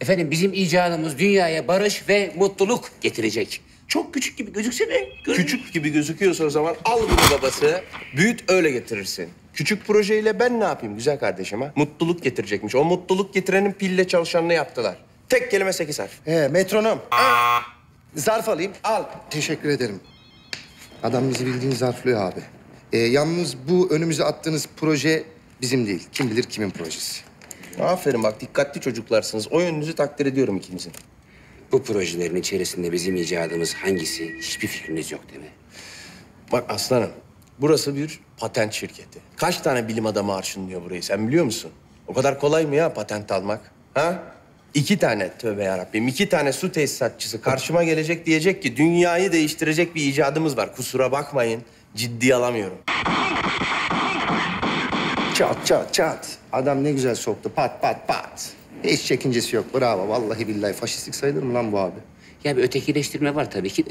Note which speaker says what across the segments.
Speaker 1: Efendim bizim icadımız dünyaya barış ve mutluluk getirecek. Çok küçük gibi gözükse de
Speaker 2: Küçük gibi gözüküyorsa o zaman al bunu babası. Büyüt öyle getirirsin. Küçük projeyle ben ne yapayım güzel kardeşim ha? Mutluluk getirecekmiş. O mutluluk getirenin pille çalışanını yaptılar. Tek kelime sekiz harf.
Speaker 3: He, metronom. Zarf alayım. Al. Teşekkür ederim. Adam bizi bildiğin zarflıyor abi. Ee, yalnız bu önümüze attığınız proje bizim değil. Kim bilir kimin projesi.
Speaker 2: Aferin bak dikkatli çocuklarsınız. O yönünüzü takdir ediyorum ikinizin.
Speaker 1: bu projelerin içerisinde bizim icadımız hangisi hiçbir fikriniz yok değil mi?
Speaker 2: Bak aslanım burası bir patent şirketi. Kaç tane bilim adamı arşınlıyor burayı sen biliyor musun? O kadar kolay mı ya patent almak? Ha? İki tane tövbe yarabbim iki tane su tesisatçısı karşıma gelecek diyecek ki dünyayı değiştirecek bir icadımız var. Kusura bakmayın ciddiye alamıyorum.
Speaker 3: Çat çat çat. Adam ne güzel soktu. Pat pat pat. Hiç çekincesi yok. Bravo. Vallahi billahi faşistlik sayılır mı lan bu abi?
Speaker 1: Ya bir ötekileştirme var tabii ki de.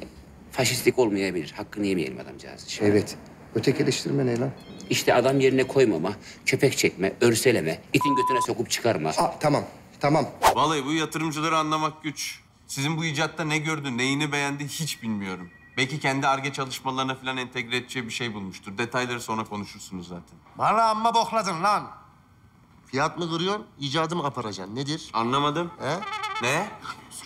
Speaker 1: Faşistlik olmayabilir. Hakkını yemeyelim adamcağız.
Speaker 3: Evet. Ötekileştirme ne lan?
Speaker 1: İşte adam yerine koymama, köpek çekme, örseleme, itin götüne sokup çıkarma.
Speaker 3: Aa, tamam. Tamam.
Speaker 4: Vallahi bu yatırımcıları anlamak güç. Sizin bu icatta ne gördü, neyini beğendi hiç bilmiyorum. Belki kendi arge çalışmalarına falan entegre edeceği bir şey bulmuştur. Detayları sonra konuşursunuz zaten.
Speaker 3: Bana amma bokladın lan. Fiyat mı kırıyorsun, icadı mı aparacaksın? Nedir?
Speaker 4: Anlamadım.
Speaker 3: He?
Speaker 4: Ne?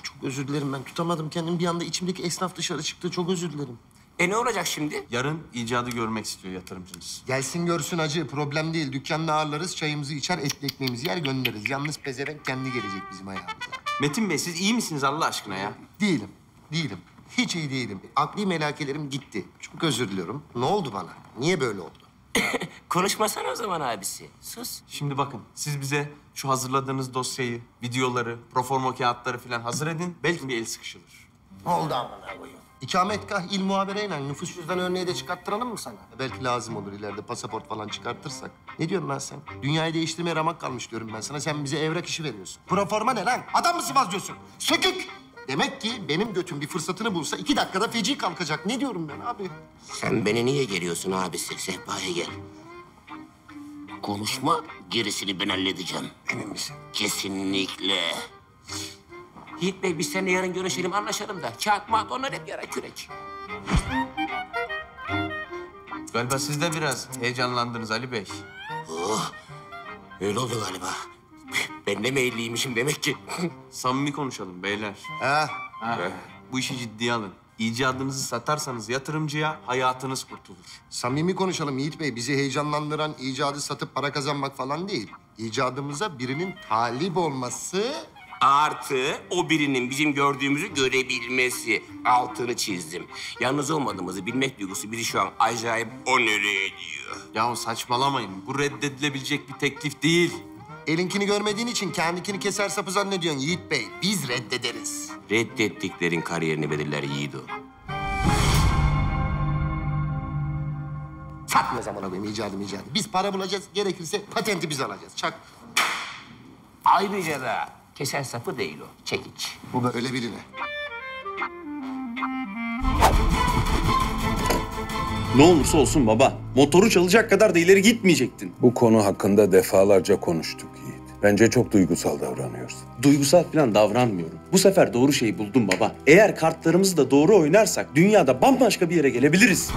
Speaker 3: Çok özür dilerim ben tutamadım kendimi. Bir anda içimdeki esnaf dışarı çıktı. Çok özür dilerim.
Speaker 1: E ne olacak şimdi?
Speaker 4: Yarın icadı görmek istiyor yatırımcınız.
Speaker 3: Gelsin görsün acı. Problem değil. Dükkanda ağırlarız, çayımızı içer, etli ekmeğimizi yer göndeririz. Yalnız pezevenk kendi gelecek bizim ayağımıza.
Speaker 4: Metin Bey siz iyi misiniz Allah aşkına ya?
Speaker 3: Değilim, değilim. Hiç iyi değilim. Akli melakelerim gitti. Çok özür diliyorum. Ne oldu bana? Niye böyle oldu?
Speaker 1: Konuşmasana o zaman abisi. Sus.
Speaker 4: Şimdi bakın siz bize şu hazırladığınız dosyayı, videoları, proforma kağıtları falan hazır edin. Belki bir el sıkışılır.
Speaker 3: Ne oldu amına koyayım? İkametgah il muhabereyle nüfus cüzdan örneği de çıkarttıralım mı sana? Belki lazım olur ileride pasaport falan çıkartırsak. Ne diyorsun lan sen? Dünyayı değiştirmeye ramak kalmış diyorum ben sana. Sen bize evrak işi veriyorsun. Proforma ne lan? Adam mı sıvazlıyorsun? Sökük! Demek ki benim götüm bir fırsatını bulsa iki dakikada feci kalkacak. Ne diyorum ben abi?
Speaker 5: Sen beni niye geliyorsun abisi? Sehpaya gel. Konuşma, gerisini ben halledeceğim.
Speaker 3: Emin misin?
Speaker 5: Kesinlikle.
Speaker 1: Yiğit Bey biz seninle yarın görüşelim anlaşalım da. Kağıt mağat onlar hep yara kürek.
Speaker 4: Galiba siz de biraz heyecanlandınız Ali Bey.
Speaker 5: Öyle oldu galiba. Ben de meyilliymişim demek ki.
Speaker 4: Samimi konuşalım beyler.
Speaker 3: Ha?
Speaker 4: Bu işi ciddiye alın. İcadınızı satarsanız yatırımcıya hayatınız kurtulur.
Speaker 3: Samimi konuşalım Yiğit Bey. Bizi heyecanlandıran icadı satıp para kazanmak falan değil. İcadımıza birinin talip olması...
Speaker 5: Artı o birinin bizim gördüğümüzü görebilmesi. Altını çizdim. Yalnız olmadığımızı bilmek duygusu bizi şu an acayip onore ediyor.
Speaker 4: Yahu saçmalamayın. Bu reddedilebilecek bir teklif değil.
Speaker 3: Elinkini görmediğin için kendikini keser sapı zannediyorsun Yiğit Bey. Biz reddederiz.
Speaker 5: Reddettiklerin kariyerini belirler Yiğido.
Speaker 3: Satma zaman alayım icadım icadı. Biz para bulacağız. Gerekirse patenti biz alacağız. Çak.
Speaker 1: Ayrıca da keser sapı değil o. Çekiç.
Speaker 3: Bu böyle birine.
Speaker 6: Ne olursa olsun baba. Motoru çalacak kadar da ileri gitmeyecektin.
Speaker 7: Bu konu hakkında defalarca konuştuk Yiğit. Bence çok duygusal davranıyorsun.
Speaker 6: Duygusal falan davranmıyorum. Bu sefer doğru şeyi buldum baba. Eğer kartlarımızı da doğru oynarsak dünyada bambaşka bir yere gelebiliriz.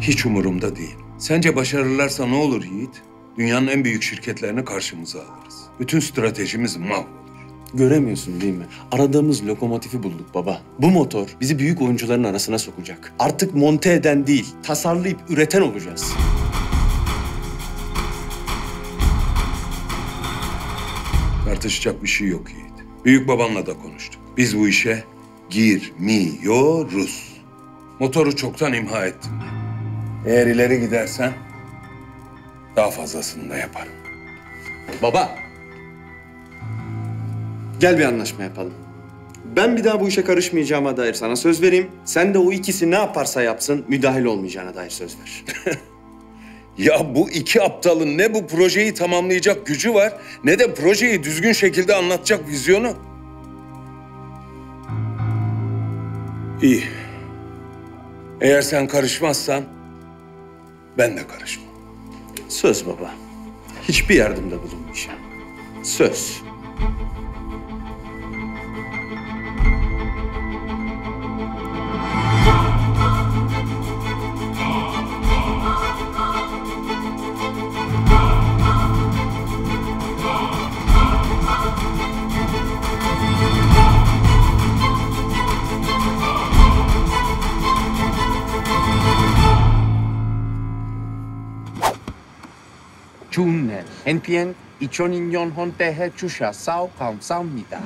Speaker 7: Hiç umurumda değil. Sence başarırlarsa ne olur Yiğit? Dünyanın en büyük şirketlerini karşımıza alırız. Bütün stratejimiz mahvolur.
Speaker 6: Göremiyorsun değil mi? Aradığımız lokomotifi bulduk baba. Bu motor bizi büyük oyuncuların arasına sokacak. Artık monte eden değil, tasarlayıp üreten olacağız.
Speaker 7: Tartışacak bir şey yok Yiğit. Büyük babamla da konuştuk. Biz bu işe girmiyoruz. Motoru çoktan imha ettim. Eğer ileri gidersen daha fazlasını da yaparım.
Speaker 6: Baba. Gel bir anlaşma yapalım. Ben bir daha bu işe karışmayacağıma dair sana söz vereyim. Sen de o ikisi ne yaparsa yapsın müdahil olmayacağına dair söz ver.
Speaker 7: Ya bu iki aptalın ne bu projeyi tamamlayacak gücü var ne de projeyi düzgün şekilde anlatacak vizyonu. İyi. Eğer sen karışmazsan ben de karışmam.
Speaker 6: Söz baba. Hiçbir yardımda bulunmayacağım. Söz.
Speaker 1: Junne, NPN 2000년 헌때 해주셔서 감사합니다.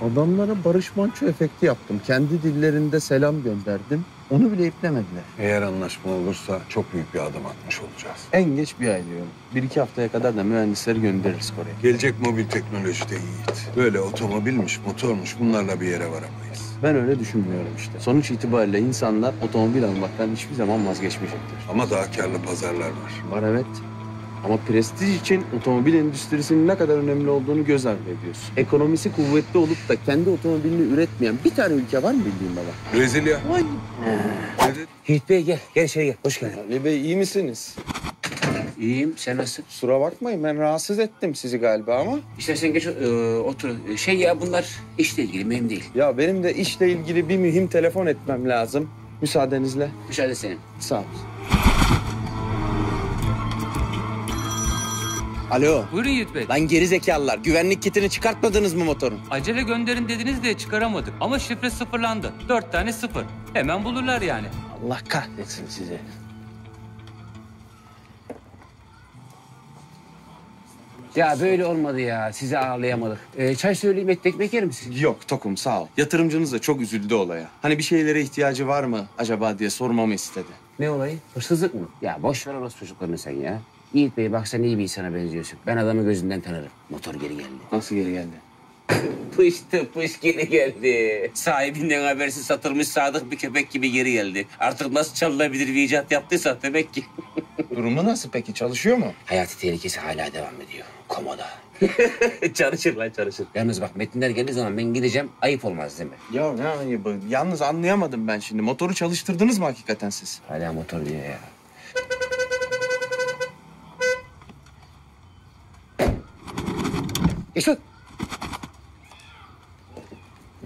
Speaker 6: Adamlara Barış Manço efekti yaptım. Kendi dillerinde selam gönderdim. Onu bile iplemediler.
Speaker 7: Eğer anlaşma olursa çok büyük bir adım atmış olacağız.
Speaker 6: En geç bir ay diyorum. Bir iki haftaya kadar da mühendisleri göndeririz Kore'ye.
Speaker 7: Gelecek mobil teknolojide Yiğit. Böyle otomobilmiş, motormuş bunlarla bir yere varamayız.
Speaker 6: Ben öyle düşünmüyorum işte. Sonuç itibariyle insanlar otomobil almaktan hiçbir zaman vazgeçmeyecektir.
Speaker 7: Ama daha karlı pazarlar var.
Speaker 6: Var evet. Ama prestij için otomobil endüstrisinin ne kadar önemli olduğunu göz ardı ediyorsun. Ekonomisi kuvvetli olup da kendi otomobilini üretmeyen bir tane ülke var mı bildiğin baba?
Speaker 7: Brezilya. Evet.
Speaker 1: Yiğit Bey gel, gel içeri gel. Hoş geldin.
Speaker 6: Ali Bey iyi misiniz?
Speaker 1: İyiyim, sen nasılsın?
Speaker 6: Kusura bakmayın ben rahatsız ettim sizi galiba ama.
Speaker 1: İstersen geç e, otur. Şey ya bunlar işle ilgili, mühim değil.
Speaker 6: Ya benim de işle ilgili bir mühim telefon etmem lazım. Müsaadenizle.
Speaker 1: Müsaade senin.
Speaker 6: Sağ ol. Alo.
Speaker 8: Buyurun Yiğit Bey.
Speaker 6: Lan geri zekalılar. Güvenlik kitini çıkartmadınız mı motorun?
Speaker 8: Acele gönderin dediniz de çıkaramadık. Ama şifre sıfırlandı. Dört tane sıfır. Hemen bulurlar yani.
Speaker 1: Allah kahretsin sizi. Ya böyle olmadı ya. Sizi ağırlayamadık. Ee, çay söyleyeyim, et ekmek yer misin?
Speaker 6: Yok Tokum sağ ol. Yatırımcınız da çok üzüldü olaya. Hani bir şeylere ihtiyacı var mı acaba diye sormamı istedi.
Speaker 1: Ne olayı? Hırsızlık mı? Ya boş ver orası çocuklarını sen ya. Yiğit Bey bak sen iyi bir insana benziyorsun. Ben adamı gözünden tanırım. Motor geri geldi.
Speaker 6: Nasıl geri geldi?
Speaker 1: Pıştı pış geri geldi. Sahibinden habersiz satılmış sadık bir köpek gibi geri geldi. Artık nasıl çalınabilir bir icat yaptıysa demek ki.
Speaker 6: Durumu nasıl peki? Çalışıyor mu?
Speaker 1: Hayati tehlikesi hala devam ediyor. Komoda. çalışır lan çalışır. Yalnız bak metinler geldiği zaman ben gideceğim. Ayıp olmaz değil mi?
Speaker 6: Ya ne ayıbı? Yalnız anlayamadım ben şimdi. Motoru çalıştırdınız mı hakikaten siz?
Speaker 1: Hala motor diyor ya. Geç lan.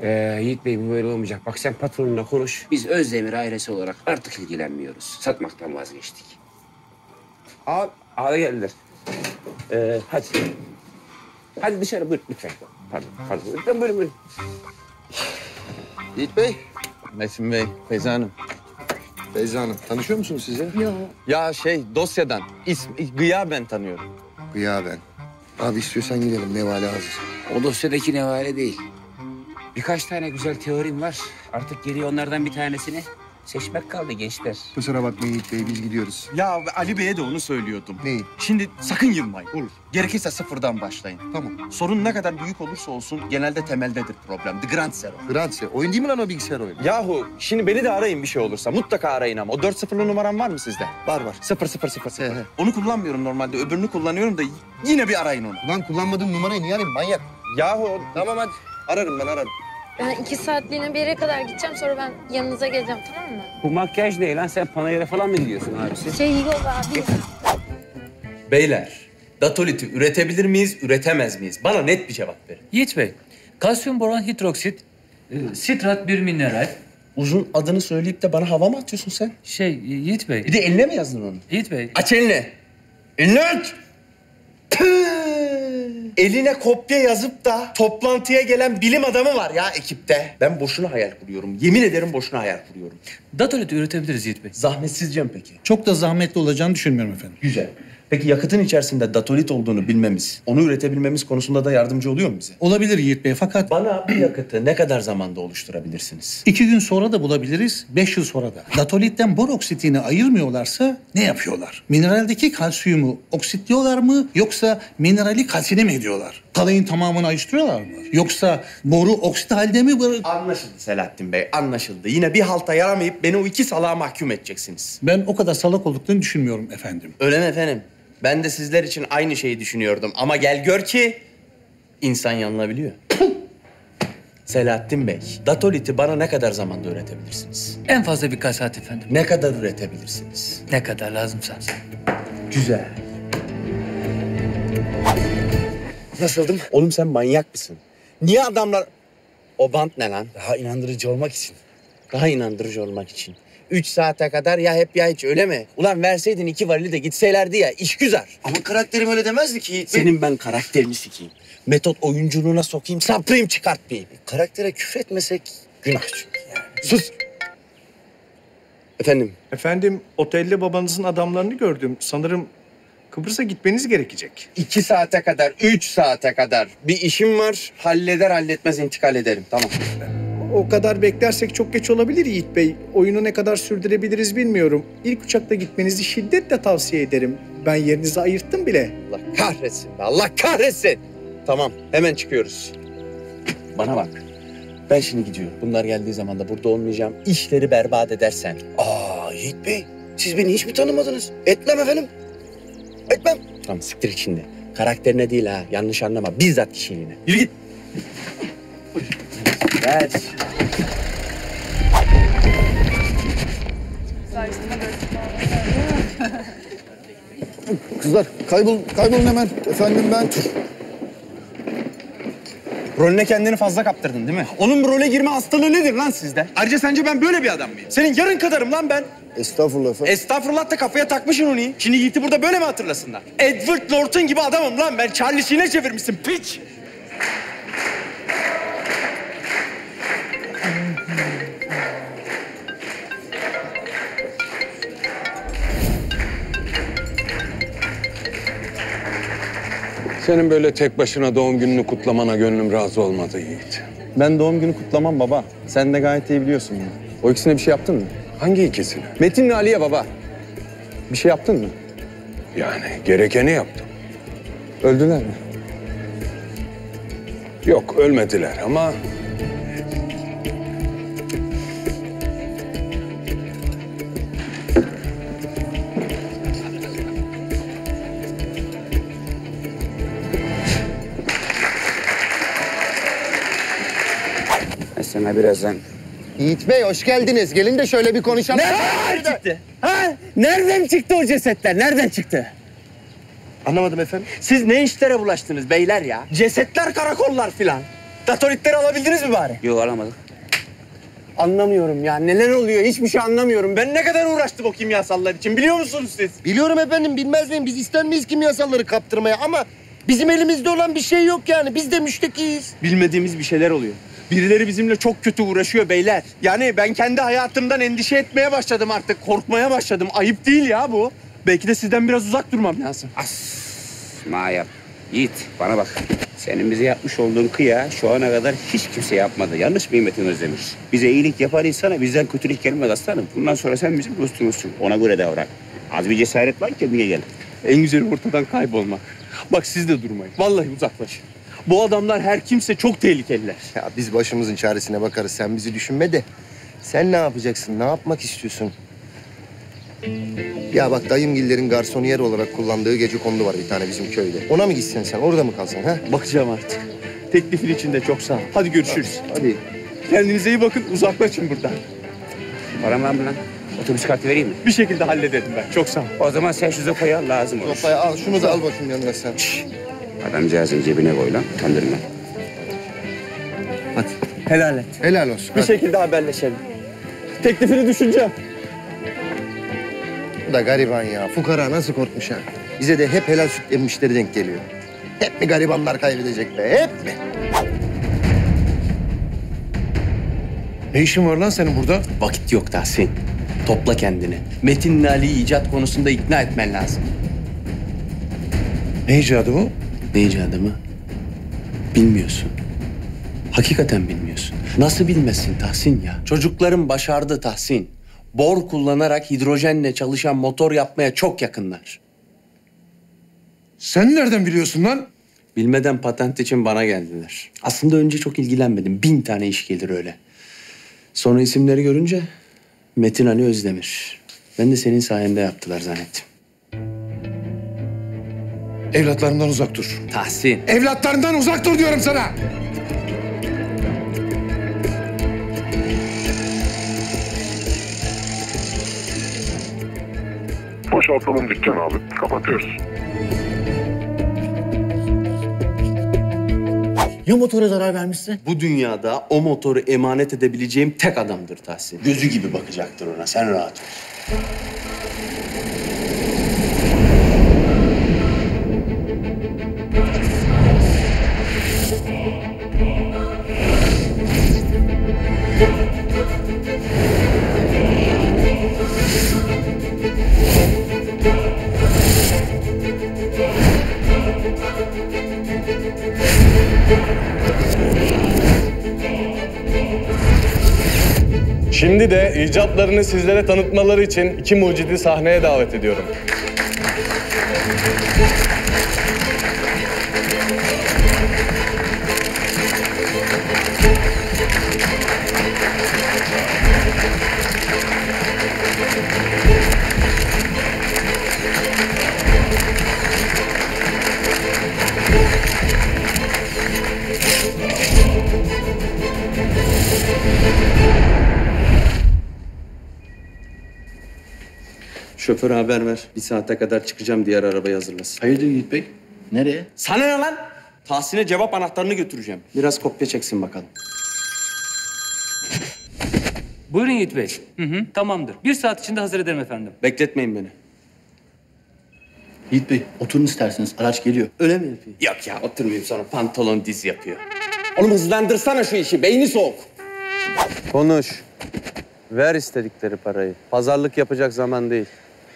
Speaker 1: Ee, Yiğit Bey bu böyle olmayacak. Bak sen patronunla konuş. Biz Özdemir ailesi olarak artık ilgilenmiyoruz. Satmaktan vazgeçtik. Abi, abi geldiler. Ee, hadi. Hadi dışarı buyur lütfen. Pardon, pardon. Lütfen buyurun buyurun.
Speaker 6: Yiğit Bey. Metin Bey, Feyza Hanım.
Speaker 3: Beyza Hanım, tanışıyor musunuz size?
Speaker 6: Ya şey dosyadan, ism, gıyaben tanıyorum.
Speaker 3: Ya ben. Abi istiyorsan gidelim, nevale hazır.
Speaker 1: O dosyadaki nevale değil. Birkaç tane güzel teorim var. Artık geriye onlardan bir tanesini seçmek kaldı gençler.
Speaker 3: Kusura bakmayın Yiğit Bey, biz gidiyoruz.
Speaker 6: Ya Ali Bey'e de onu söylüyordum.
Speaker 3: Neyi?
Speaker 6: Şimdi sakın yılmayın. Olur. Gerekirse sıfırdan başlayın.
Speaker 3: Tamam.
Speaker 6: Sorun ne kadar büyük olursa olsun genelde temeldedir problem. The Grand Zero.
Speaker 3: Granse, oyun değil mi lan o bilgisayar oyunu?
Speaker 6: Yahu şimdi beni de arayın bir şey olursa. Mutlaka arayın ama. O dört sıfırlı numaram var mı sizde?
Speaker 3: Var var.
Speaker 6: Sıfır sıfır sıfır sıfır.
Speaker 3: He.
Speaker 6: Onu kullanmıyorum normalde. Öbürünü kullanıyorum da yine bir arayın onu.
Speaker 3: Ulan kullanmadığım numarayı niye arayayım manyak?
Speaker 6: Yahu tamam hadi. Ararım ben ararım.
Speaker 9: Ben iki saatliğine bir yere kadar gideceğim sonra ben yanınıza geleceğim tamam mı?
Speaker 1: Bu makyaj ne lan? Sen panayıra falan mı gidiyorsun abisi?
Speaker 9: Şey yok abi.
Speaker 2: Beyler, datoliti üretebilir miyiz, üretemez miyiz? Bana net bir cevap verin.
Speaker 8: Yiğit Bey. Kalsiyum boran hidroksit. e, Sitrat bir mineral.
Speaker 2: Uzun adını söyleyip de bana hava mı atıyorsun sen?
Speaker 8: Şey Yiğit Bey.
Speaker 2: Bir de eline mi yazdın onu?
Speaker 8: Yiğit Bey.
Speaker 2: Aç elini. Elini aç. Eline kopya yazıp da toplantıya gelen bilim adamı var ya ekipte. Ben boşuna hayal kuruyorum. Yemin ederim boşuna hayal kuruyorum.
Speaker 8: Datolit üretebiliriz Yiğit Bey.
Speaker 2: Zahmetsizce mi peki?
Speaker 10: Çok da zahmetli olacağını düşünmüyorum efendim.
Speaker 2: Güzel. Peki yakıtın içerisinde datolit olduğunu bilmemiz, onu üretebilmemiz konusunda da yardımcı oluyor mu bize?
Speaker 10: Olabilir Yiğit Bey fakat
Speaker 2: Bana bu yakıtı ne kadar zamanda oluşturabilirsiniz?
Speaker 10: iki gün sonra da bulabiliriz, beş yıl sonra da. Datolitten bor oksitini ayırmıyorlarsa ne yapıyorlar? Mineraldeki kalsiyumu oksitliyorlar mı yoksa minerali kalsine mi ediyorlar? Kalayın tamamını ayrıştırıyorlar mı? Yoksa boru oksit halde mi bırak?
Speaker 2: Anlaşıldı Selahattin Bey, anlaşıldı. Yine bir halta yaramayıp beni o iki salağa mahkum edeceksiniz.
Speaker 10: Ben o kadar salak olduklarını düşünmüyorum efendim.
Speaker 2: Öyle mi efendim? Ben de sizler için aynı şeyi düşünüyordum. Ama gel gör ki insan yanılabiliyor.
Speaker 6: Selahattin Bey, datoliti bana ne kadar zamanda öğretebilirsiniz?
Speaker 8: En fazla birkaç saat efendim.
Speaker 6: Ne kadar üretebilirsiniz?
Speaker 8: Ne kadar lazımsa.
Speaker 6: Güzel. Nasıldım? Oğlum sen manyak mısın? Niye adamlar... O bant ne lan?
Speaker 11: Daha inandırıcı olmak için.
Speaker 6: Daha inandırıcı olmak için. Üç saate kadar ya hep ya hiç öyle mi? Ulan verseydin iki varili de gitselerdi ya iş güzel.
Speaker 11: Ama karakterim öyle demezdi ki Yiğit Bey.
Speaker 6: Senin ben karakterini sikeyim. Metot oyunculuğuna sokayım, saplayayım çıkartmayayım.
Speaker 11: Karaktere küfretmesek
Speaker 6: Günah çünkü yani. Sus! Efendim,
Speaker 12: Efendim, otelde babanızın adamlarını gördüm. Sanırım Kıbrıs'a gitmeniz gerekecek.
Speaker 6: iki saate kadar, üç saate kadar bir işim var. Halleder halletmez intikal ederim. Tamam.
Speaker 12: O kadar beklersek çok geç olabilir Yiğit Bey. Oyunu ne kadar sürdürebiliriz bilmiyorum. İlk uçakta gitmenizi şiddetle tavsiye ederim. Ben yerinizi ayırttım bile.
Speaker 6: Allah kahretsin be, Allah kahretsin. Tamam, hemen çıkıyoruz. Bana bak. Ben şimdi gidiyorum. Bunlar geldiği zaman da burada olmayacağım. İşleri berbat edersen.
Speaker 11: Aa Yiğit Bey, siz beni hiç mi tanımadınız? Etmem efendim. Etmem.
Speaker 6: Tamam siktir şimdi. Karakterine değil ha. Yanlış anlama. Bizzat kişiliğine. Yürü git. Ver.
Speaker 11: Kızlar kaybol, kaybolun hemen. Efendim ben.
Speaker 6: Rolüne kendini fazla kaptırdın değil mi? Onun bu role girme hastalığı nedir lan sizde? Ayrıca sence ben böyle bir adam mıyım? Senin yarın kadarım lan ben.
Speaker 11: Estağfurullah efendim.
Speaker 6: Estağfurullah da kafaya takmışsın onu. Şimdi Yiğit'i burada böyle mi hatırlasınlar? Edward Norton gibi adamım lan ben. Charlie Sheen'e çevirmişsin piç.
Speaker 7: Senin böyle tek başına doğum gününü kutlamana gönlüm razı olmadı Yiğit.
Speaker 6: Ben doğum günü kutlamam baba. Sen de gayet iyi biliyorsun bunu. O ikisine bir şey yaptın mı?
Speaker 7: Hangi ikisini?
Speaker 6: Metin'le Ali'ye baba. Bir şey yaptın mı?
Speaker 7: Yani gerekeni yaptım.
Speaker 6: Öldüler mi?
Speaker 7: Yok ölmediler ama
Speaker 1: sana birazdan
Speaker 3: Yiğit Bey hoş geldiniz. Gelin de şöyle bir konuşalım.
Speaker 6: Nereden çıktı? Ha? Nereden çıktı o cesetler? Nereden çıktı?
Speaker 3: Anlamadım efendim.
Speaker 6: Siz ne işlere bulaştınız beyler ya? Cesetler, karakollar filan. Datoritleri alabildiniz mi bari?
Speaker 1: yok alamadık.
Speaker 6: Anlamıyorum ya. Neler oluyor? Hiçbir şey anlamıyorum. Ben ne kadar uğraştım o kimyasallar için biliyor musunuz siz?
Speaker 3: Biliyorum efendim bilmez miyim? Biz ister miyiz kimyasalları kaptırmaya ama bizim elimizde olan bir şey yok yani. Biz de müştekiyiz.
Speaker 6: Bilmediğimiz bir şeyler oluyor. Birileri bizimle çok kötü uğraşıyor beyler. Yani ben kendi hayatımdan endişe etmeye başladım artık. Korkmaya başladım. Ayıp değil ya bu. Belki de sizden biraz uzak durmam lazım.
Speaker 1: Mayap. Yiğit bana bak. Senin bize yapmış olduğun kıya şu ana kadar hiç kimse yapmadı. Yanlış mı Metin Özdemir? Bize iyilik yapar insana bizden kötülük gelmez aslanım. Bundan sonra sen bizim dostumuzsun. Ona göre davran. Az bir cesaret var kendine gel.
Speaker 6: En güzeli ortadan kaybolmak. Bak siz de durmayın. Vallahi uzaklaşın. Bu adamlar her kimse çok tehlikeliler.
Speaker 3: Ya biz başımızın çaresine bakarız. Sen bizi düşünme de. Sen ne yapacaksın? Ne yapmak istiyorsun? Ya bak dayımgillerin garsoniyer olarak kullandığı gece kondu var bir tane bizim köyde. Ona mı gitsen sen? Orada mı kalsan ha?
Speaker 6: Bakacağım artık. Teklifin için de çok sağ ol. Hadi görüşürüz.
Speaker 3: Hadi.
Speaker 6: Kendinize iyi bakın. Uzaklaşın buradan.
Speaker 1: Param var mı lan? Otobüs kartı vereyim mi?
Speaker 6: Bir şekilde hallederim ben. Çok sağ ol.
Speaker 1: O zaman sen şu zopayı al lazım olur.
Speaker 3: Sofaya al şunu da al bakayım yanına sen.
Speaker 1: Adamcağızın cebine koy lan. Kandırma.
Speaker 6: Helal et.
Speaker 3: Helal olsun.
Speaker 6: Bir şekilde haberleşelim. Teklifini düşüneceğim.
Speaker 3: Bu da gariban ya. Fukara nasıl korkmuş ha? Bize de hep helal süt emmişleri denk geliyor. Hep mi garibanlar kaybedecek be? Hep mi?
Speaker 2: Ne işin var lan senin burada?
Speaker 6: Vakit yok Tahsin. Topla kendini. Metin'le Ali'yi icat konusunda ikna etmen lazım.
Speaker 2: Ne icadı bu?
Speaker 6: Ne icadı mı? Bilmiyorsun. Hakikaten bilmiyorsun. Nasıl bilmezsin Tahsin ya? Çocukların başardı Tahsin. Bor kullanarak hidrojenle çalışan motor yapmaya çok yakınlar.
Speaker 2: Sen nereden biliyorsun lan?
Speaker 6: Bilmeden patent için bana geldiler. Aslında önce çok ilgilenmedim. Bin tane iş gelir öyle. Sonra isimleri görünce Metin Ali Özdemir. Ben de senin sayende yaptılar zannettim.
Speaker 2: Evlatlarımdan uzak dur.
Speaker 6: Tahsin.
Speaker 2: Evlatlarından uzak dur diyorum sana.
Speaker 13: Boşaltalım dükkanı abi. Kapatıyoruz.
Speaker 11: Ya motora zarar vermişse?
Speaker 6: Bu dünyada o motoru emanet edebileceğim tek adamdır Tahsin. Gözü gibi bakacaktır ona. Sen rahat ol.
Speaker 14: Şimdi de icatlarını sizlere tanıtmaları için iki mucidi sahneye davet ediyorum.
Speaker 6: Şoföre haber ver. Bir saate kadar çıkacağım diğer arabayı hazırlasın.
Speaker 11: Hayırdır Yiğit Bey? Nereye?
Speaker 6: Sana ne lan? Tahsin'e cevap anahtarını götüreceğim. Biraz kopya çeksin bakalım.
Speaker 8: Buyurun Yiğit Bey. Hı hı, tamamdır. Bir saat içinde hazır ederim efendim.
Speaker 6: Bekletmeyin beni.
Speaker 11: Yiğit Bey oturun isterseniz araç geliyor.
Speaker 6: Öyle mi yapıyor? Yok ya oturmayayım sonra pantolon diz yapıyor. Oğlum hızlandırsana şu işi. Beyni soğuk. Konuş. Ver istedikleri parayı. Pazarlık yapacak zaman değil.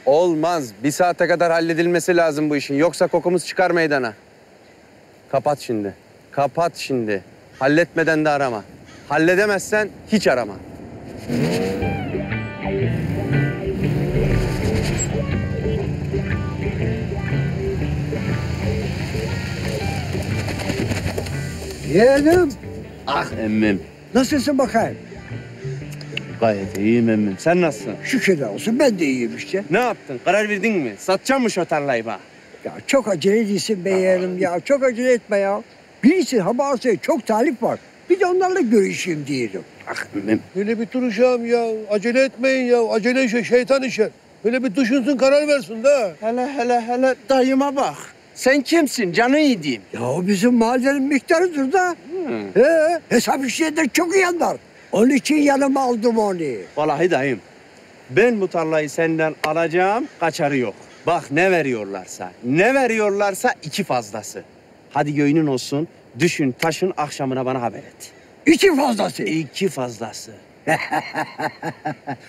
Speaker 6: Olmaz. Bir saate kadar halledilmesi lazım bu işin. Yoksa kokumuz çıkar meydana. Kapat şimdi. Kapat şimdi. Halletmeden de arama. Halledemezsen hiç arama.
Speaker 15: Yeğenim,
Speaker 6: Ah emmim.
Speaker 15: nasılsın bakayım?
Speaker 6: Gayet iyiyim emmim. Sen nasılsın?
Speaker 15: Şükürler olsun, ben de iyiyim işte.
Speaker 6: Ne yaptın? Karar verdin mi? Satacağım mı şu tarlayı bana?
Speaker 15: Ya çok acele değilsin be yeğenim ya, çok acele etme ya. Birisi Hamasa'ya çok talip var. Bir de onlarla görüşeyim diyelim.
Speaker 6: Ah emmim.
Speaker 16: Böyle bir duracağım ya. Acele etmeyin ya. Acele işe şeytan işe. Böyle bir düşünsün karar versin de.
Speaker 6: Hele hele hele dayıma bak. Sen kimsin? Canı yediğim.
Speaker 15: Ya o bizim mahallenin miktarıdır da. Ee, hesap işlerinde çok iyi anlar. Onun için yanıma aldım onu.
Speaker 6: Vallahi dayım. Ben bu tarlayı senden alacağım, kaçarı yok. Bak ne veriyorlarsa, ne veriyorlarsa iki fazlası. Hadi göğünün olsun, düşün taşın akşamına bana haber et.
Speaker 15: İki fazlası.
Speaker 6: İki fazlası.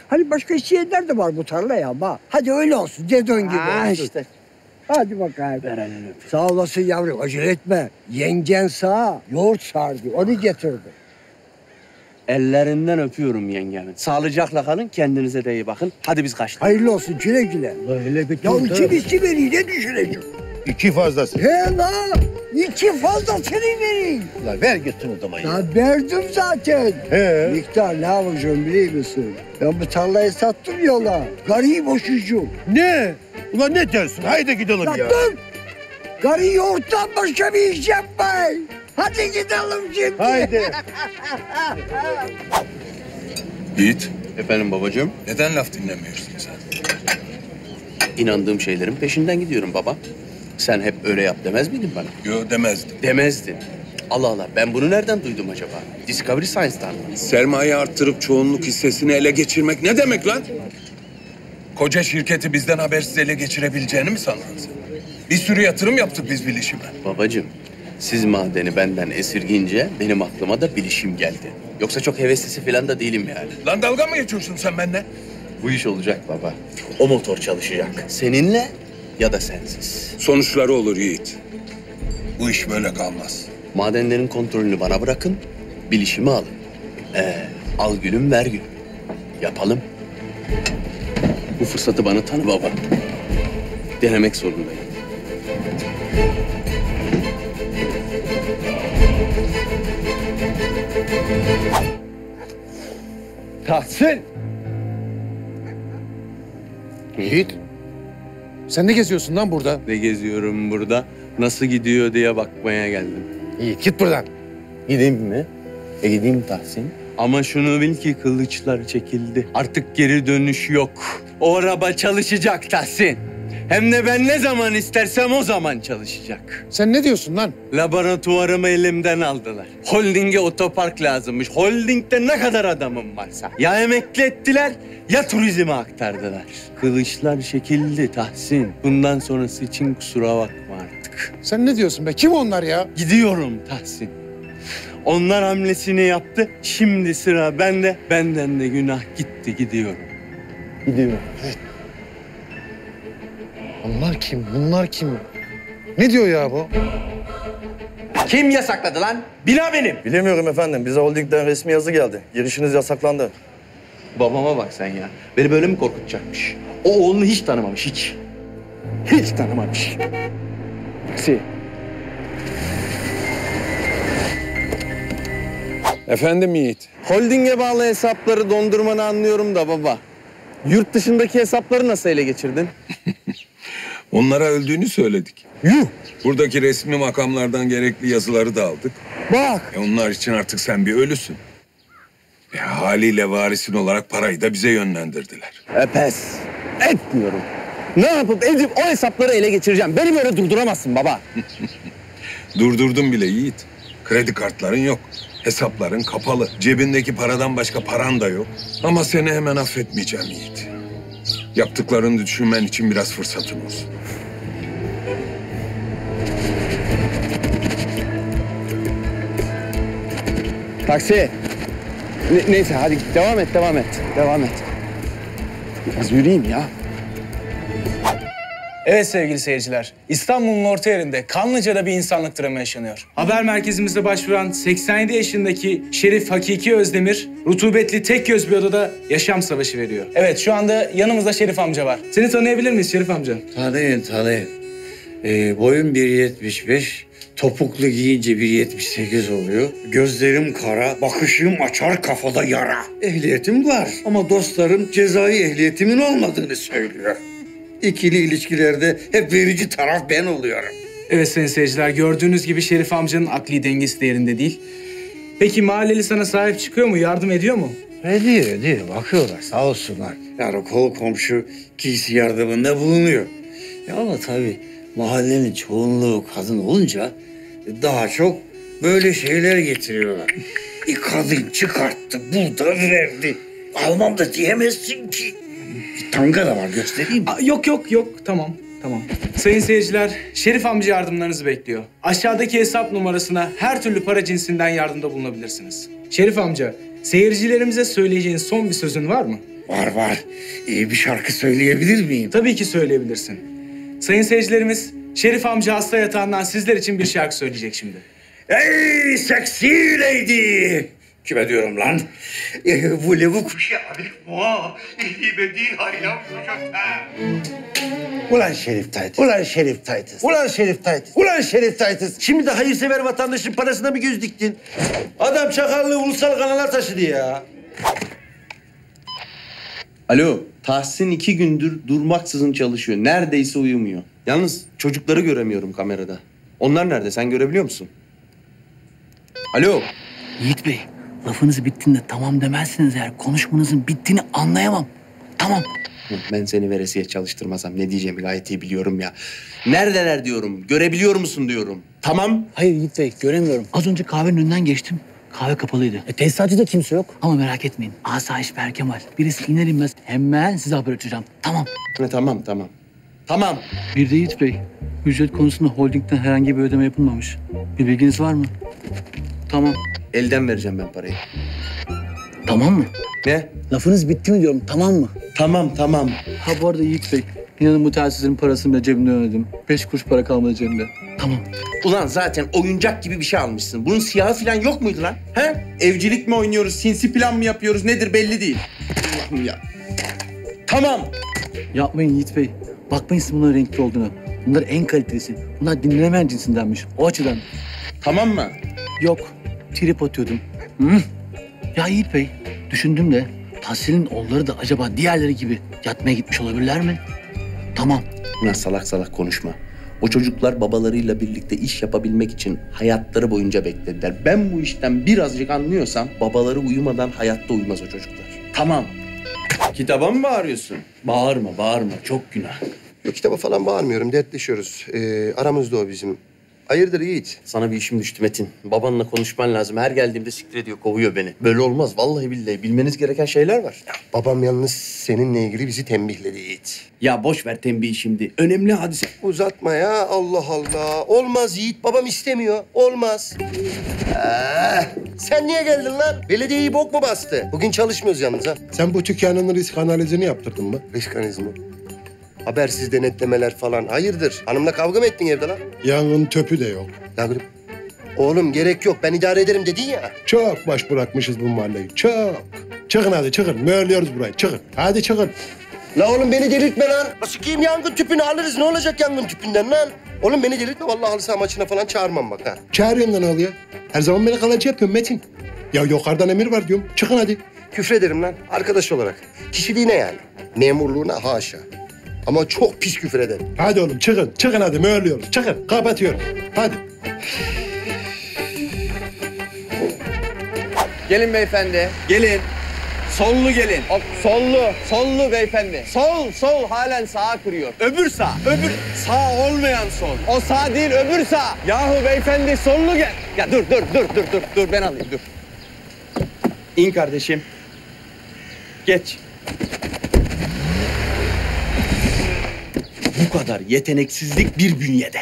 Speaker 15: Hani başka isteyenler de var bu tarlaya ama. Hadi öyle olsun, dedon gibi
Speaker 6: Ha
Speaker 15: olsun.
Speaker 6: işte.
Speaker 15: Hadi bakayım.
Speaker 6: Ver elini öpeyim.
Speaker 15: Sağ olasın yavrum, acele etme. Yengen sağ, yoğurt sardı, onu getirdi.
Speaker 6: Ellerinden öpüyorum yengemin. Sağlıcakla kalın, kendinize de iyi bakın. Hadi biz kaçtık.
Speaker 15: Hayırlı olsun, güle güle.
Speaker 16: Öyle bir
Speaker 15: Ya iki biçi vereyim, ne düşüneceğim?
Speaker 16: İki fazlası.
Speaker 15: He la, iki fazlasını vereyim.
Speaker 16: La ver gitsin o zaman ya.
Speaker 15: Ya verdim zaten.
Speaker 16: He.
Speaker 15: Miktar ne yapacağım biliyor musun? Ben bu tarlayı sattım yola. Garıyı boşucum.
Speaker 16: Ne? Ulan ne dersin? Haydi gidelim
Speaker 15: Ya
Speaker 16: ya.
Speaker 15: dur! Garı yoğurttan başka bir iş yapmayın. Hadi gidelim şimdi.
Speaker 16: Haydi.
Speaker 7: Yiğit,
Speaker 6: Efendim babacığım?
Speaker 7: neden laf dinlemiyorsun sen?
Speaker 6: İnandığım şeylerin peşinden gidiyorum baba. Sen hep öyle yap demez miydin bana?
Speaker 7: Yo demezdim.
Speaker 6: Demezdin. Allah Allah ben bunu nereden duydum acaba? Discovery Science'dan mı?
Speaker 7: Sermaye arttırıp çoğunluk hissesini ele geçirmek ne demek lan? Koca şirketi bizden habersiz ele geçirebileceğini mi sandın sen? Bir sürü yatırım yaptık biz bilişime.
Speaker 6: Babacığım siz madeni benden esirgince benim aklıma da bilişim geldi. Yoksa çok heveslisi falan da değilim yani.
Speaker 7: Lan dalga mı geçiyorsun sen benimle?
Speaker 6: Bu iş olacak baba. O motor çalışacak. Seninle ya da sensiz.
Speaker 7: Sonuçları olur Yiğit. Bu iş böyle kalmaz.
Speaker 6: Madenlerin kontrolünü bana bırakın, bilişimi alın. Ee, al gülüm ver gül. Yapalım. Bu fırsatı bana tanı baba. Denemek zorundayım.
Speaker 12: Tahsin! Yiğit, sen ne geziyorsun lan burada?
Speaker 6: Ne geziyorum burada? Nasıl gidiyor diye bakmaya geldim.
Speaker 12: Yiğit git buradan.
Speaker 6: Gideyim mi? E gideyim Tahsin. Ama şunu bil ki kılıçlar çekildi. Artık geri dönüş yok. O araba çalışacak Tahsin. Hem de ben ne zaman istersem o zaman çalışacak.
Speaker 16: Sen ne diyorsun lan?
Speaker 6: Laboratuvarımı elimden aldılar. Holding'e otopark lazımmış. Holding'de ne kadar adamım varsa. Ya emekli ettiler ya turizme aktardılar. Kılıçlar çekildi Tahsin. Bundan sonrası için kusura bakma artık.
Speaker 16: Sen ne diyorsun be? Kim onlar ya?
Speaker 6: Gidiyorum Tahsin. Onlar hamlesini yaptı. Şimdi sıra bende. Benden de günah gitti gidiyorum.
Speaker 16: Gidiyorum. Onlar kim? Bunlar kim? Ne diyor ya bu?
Speaker 6: Kim yasakladı lan? Bina benim.
Speaker 17: Bilemiyorum efendim. Bize holdingden resmi yazı geldi. Girişiniz yasaklandı.
Speaker 6: Babama bak sen ya. Beni böyle mi korkutacakmış? O oğlunu hiç tanımamış hiç. Hiç tanımamış. Si.
Speaker 7: Efendim Yiğit.
Speaker 2: Holdinge bağlı hesapları dondurmanı anlıyorum da baba. Yurt dışındaki hesapları nasıl ele geçirdin?
Speaker 7: Onlara öldüğünü söyledik.
Speaker 2: Yuh!
Speaker 7: Buradaki resmi makamlardan gerekli yazıları da aldık.
Speaker 2: Bak!
Speaker 7: E onlar için artık sen bir ölüsün. E haliyle varisin olarak parayı da bize yönlendirdiler.
Speaker 2: Epes. Etmiyorum. Ne yapıp edip o hesapları ele geçireceğim. Beni böyle durduramazsın baba.
Speaker 7: Durdurdum bile Yiğit. Kredi kartların yok. Hesapların kapalı. Cebindeki paradan başka paran da yok. Ama seni hemen affetmeyeceğim Yiğit. Yaptıklarını düşünmen için biraz fırsatın olsun.
Speaker 6: Taksi. Ne- neyse hadi devam et, devam et. Devam et. Biraz yürüyeyim ya.
Speaker 18: Evet sevgili seyirciler, İstanbul'un orta yerinde Kanlıca'da bir insanlık dramı yaşanıyor. Haber merkezimize başvuran 87 yaşındaki Şerif Hakiki Özdemir, rutubetli tek göz bir odada yaşam savaşı veriyor. Evet, şu anda yanımızda Şerif amca var. Seni tanıyabilir miyiz Şerif amca?
Speaker 11: Tanıyın tanıyın. Ee, boyum 1.75, topuklu giyince 1.78 oluyor. Gözlerim kara, bakışım açar kafada yara. Ehliyetim var ama dostlarım cezai ehliyetimin olmadığını söylüyor. İkili ilişkilerde hep verici taraf ben oluyorum.
Speaker 18: Evet sayın seyirciler, gördüğünüz gibi Şerif amcanın akli dengesi de yerinde değil. Peki mahalleli sana sahip çıkıyor mu, yardım ediyor mu?
Speaker 11: Ediyor, ediyor. Bakıyorlar sağ olsunlar. Yani kol komşu giysi yardımında bulunuyor. Ya ama tabii mahallenin çoğunluğu kadın olunca daha çok böyle şeyler getiriyorlar. E, kadın çıkarttı, burada verdi. Almam da diyemezsin ki. Bir tanga da var göstereyim mi?
Speaker 18: Aa, yok yok yok, tamam. Tamam. Sayın seyirciler, Şerif amca yardımlarınızı bekliyor. Aşağıdaki hesap numarasına her türlü para cinsinden yardımda bulunabilirsiniz. Şerif amca, seyircilerimize söyleyeceğin son bir sözün var mı?
Speaker 11: Var var. İyi bir şarkı söyleyebilir miyim?
Speaker 18: Tabii ki söyleyebilirsin. Sayın seyircilerimiz, Şerif amca hasta yatağından sizler için bir şarkı söyleyecek şimdi.
Speaker 11: Ey seksi lady! Kime diyorum lan? E, bu levu kuşu avec moi. İbedi haylam
Speaker 19: Ulan Şerif Taytız. Ulan Şerif Taytız. Ulan Şerif Taytız. Ulan Şerif Taytız. Şimdi de hayırsever vatandaşın parasına bir göz diktin. Adam çakallığı ulusal kanala taşıdı ya.
Speaker 6: Alo, Tahsin iki gündür durmaksızın çalışıyor. Neredeyse uyumuyor. Yalnız çocukları göremiyorum kamerada. Onlar nerede? Sen görebiliyor musun? Alo.
Speaker 20: Yiğit Bey, lafınız bittiğinde tamam demezsiniz eğer konuşmanızın bittiğini anlayamam. Tamam.
Speaker 6: Ben seni veresiye çalıştırmasam ne diyeceğimi gayet iyi biliyorum ya. Neredeler diyorum. Görebiliyor musun diyorum. Tamam.
Speaker 20: Hayır Yiğit Bey, göremiyorum. Az önce kahvenin önünden geçtim. Kahve kapalıydı. E, tesisatçıda kimse yok. Ama merak etmeyin. Asayiş Berkemal. Birisi iner inmez hemen size haber açacağım. Tamam.
Speaker 6: Ne, tamam, tamam. Tamam.
Speaker 20: Bir de Yiğit Bey, ücret konusunda holdingden herhangi bir ödeme yapılmamış. Bir bilginiz var mı? Tamam.
Speaker 6: Elden vereceğim ben parayı.
Speaker 20: Tamam mı?
Speaker 6: Ne?
Speaker 20: Lafınız bitti mi diyorum, tamam mı?
Speaker 6: Tamam, tamam.
Speaker 20: Ha bu arada Yiğit Bey, inanın bu telsizin parasını bile cebimden ödedim. Beş kuruş para kalmadı cebimde. Tamam.
Speaker 6: Ulan zaten oyuncak gibi bir şey almışsın. Bunun siyahı falan yok muydu lan? He? Evcilik mi oynuyoruz, sinsi plan mı yapıyoruz nedir belli değil. Allah'ım ya. Tamam.
Speaker 20: Yapmayın Yiğit Bey. Bakmayın siz bunların renkli olduğunu. Bunlar en kalitelisi. Bunlar dinlenemeyen cinsindenmiş. O açıdan.
Speaker 6: Tamam mı?
Speaker 20: Yok. Trip atıyordum. Hı? Ya Yiğit Bey, düşündüm de Tahsin'in oğulları da acaba diğerleri gibi yatmaya gitmiş olabilirler mi? Tamam.
Speaker 6: Ulan salak salak konuşma. O çocuklar babalarıyla birlikte iş yapabilmek için hayatları boyunca beklediler. Ben bu işten birazcık anlıyorsam babaları uyumadan hayatta uyumaz o çocuklar. Tamam. Kitaba mı bağırıyorsun? Bağırma, bağırma. Çok günah.
Speaker 3: Yok kitaba falan bağırmıyorum, dertleşiyoruz. Ee, aramızda o bizim. Hayırdır Yiğit?
Speaker 6: Sana bir işim düştü Metin. Babanla konuşman lazım. Her geldiğimde siktir ediyor, kovuyor beni. Böyle olmaz. Vallahi billahi. Bilmeniz gereken şeyler var.
Speaker 3: Babam yalnız seninle ilgili bizi tembihledi Yiğit.
Speaker 6: Ya boş ver tembihi şimdi. Önemli hadise.
Speaker 3: Uzatma ya Allah Allah. Olmaz Yiğit babam istemiyor. Olmaz. Ah, sen niye geldin lan? Belediyeyi bok mu bastı? Bugün çalışmıyoruz yalnız ha.
Speaker 16: Sen bu dükkanın risk analizini yaptırdın mı?
Speaker 3: Risk analizmi. Habersiz denetlemeler falan. Hayırdır? Hanımla kavga mı ettin evde lan?
Speaker 16: Yangın töpü de yok.
Speaker 3: Yangın... Oğlum gerek yok. Ben idare ederim dedin ya.
Speaker 16: Çok baş bırakmışız bu mahalleyi. Çok. Çıkın hadi çıkın. Mühürlüyoruz burayı. Çıkın. Hadi çıkın.
Speaker 3: La oğlum beni delirtme lan. Nasıl kim yangın tüpünü alırız? Ne olacak yangın tüpünden lan? Oğlum beni delirtme. Vallahi halı saha maçına falan çağırmam bak ha.
Speaker 16: Çağırıyorum da ne oluyor? Her zaman beni kalıcı yapıyorsun Metin. Ya yukarıdan emir var diyorum. Çıkın hadi.
Speaker 3: Küfrederim lan arkadaş olarak. Kişiliğine yani. Memurluğuna haşa. Ama çok pis küfür ederim.
Speaker 16: Hadi oğlum çıkın. Çıkın hadi mühürlüyoruz. Çıkın. Kapatıyorum. Hadi.
Speaker 6: Gelin beyefendi. Gelin. Sollu gelin. Hop, sollu. Sollu beyefendi. Sol, sol halen sağa kırıyor. Öbür sağ. Öbür sağ olmayan sol. O sağ değil, öbür sağ. Yahu beyefendi sollu gel. Ya dur, dur, dur, dur, dur. Dur ben alayım, dur. İn kardeşim. Geç. Bu kadar yeteneksizlik bir bünyede.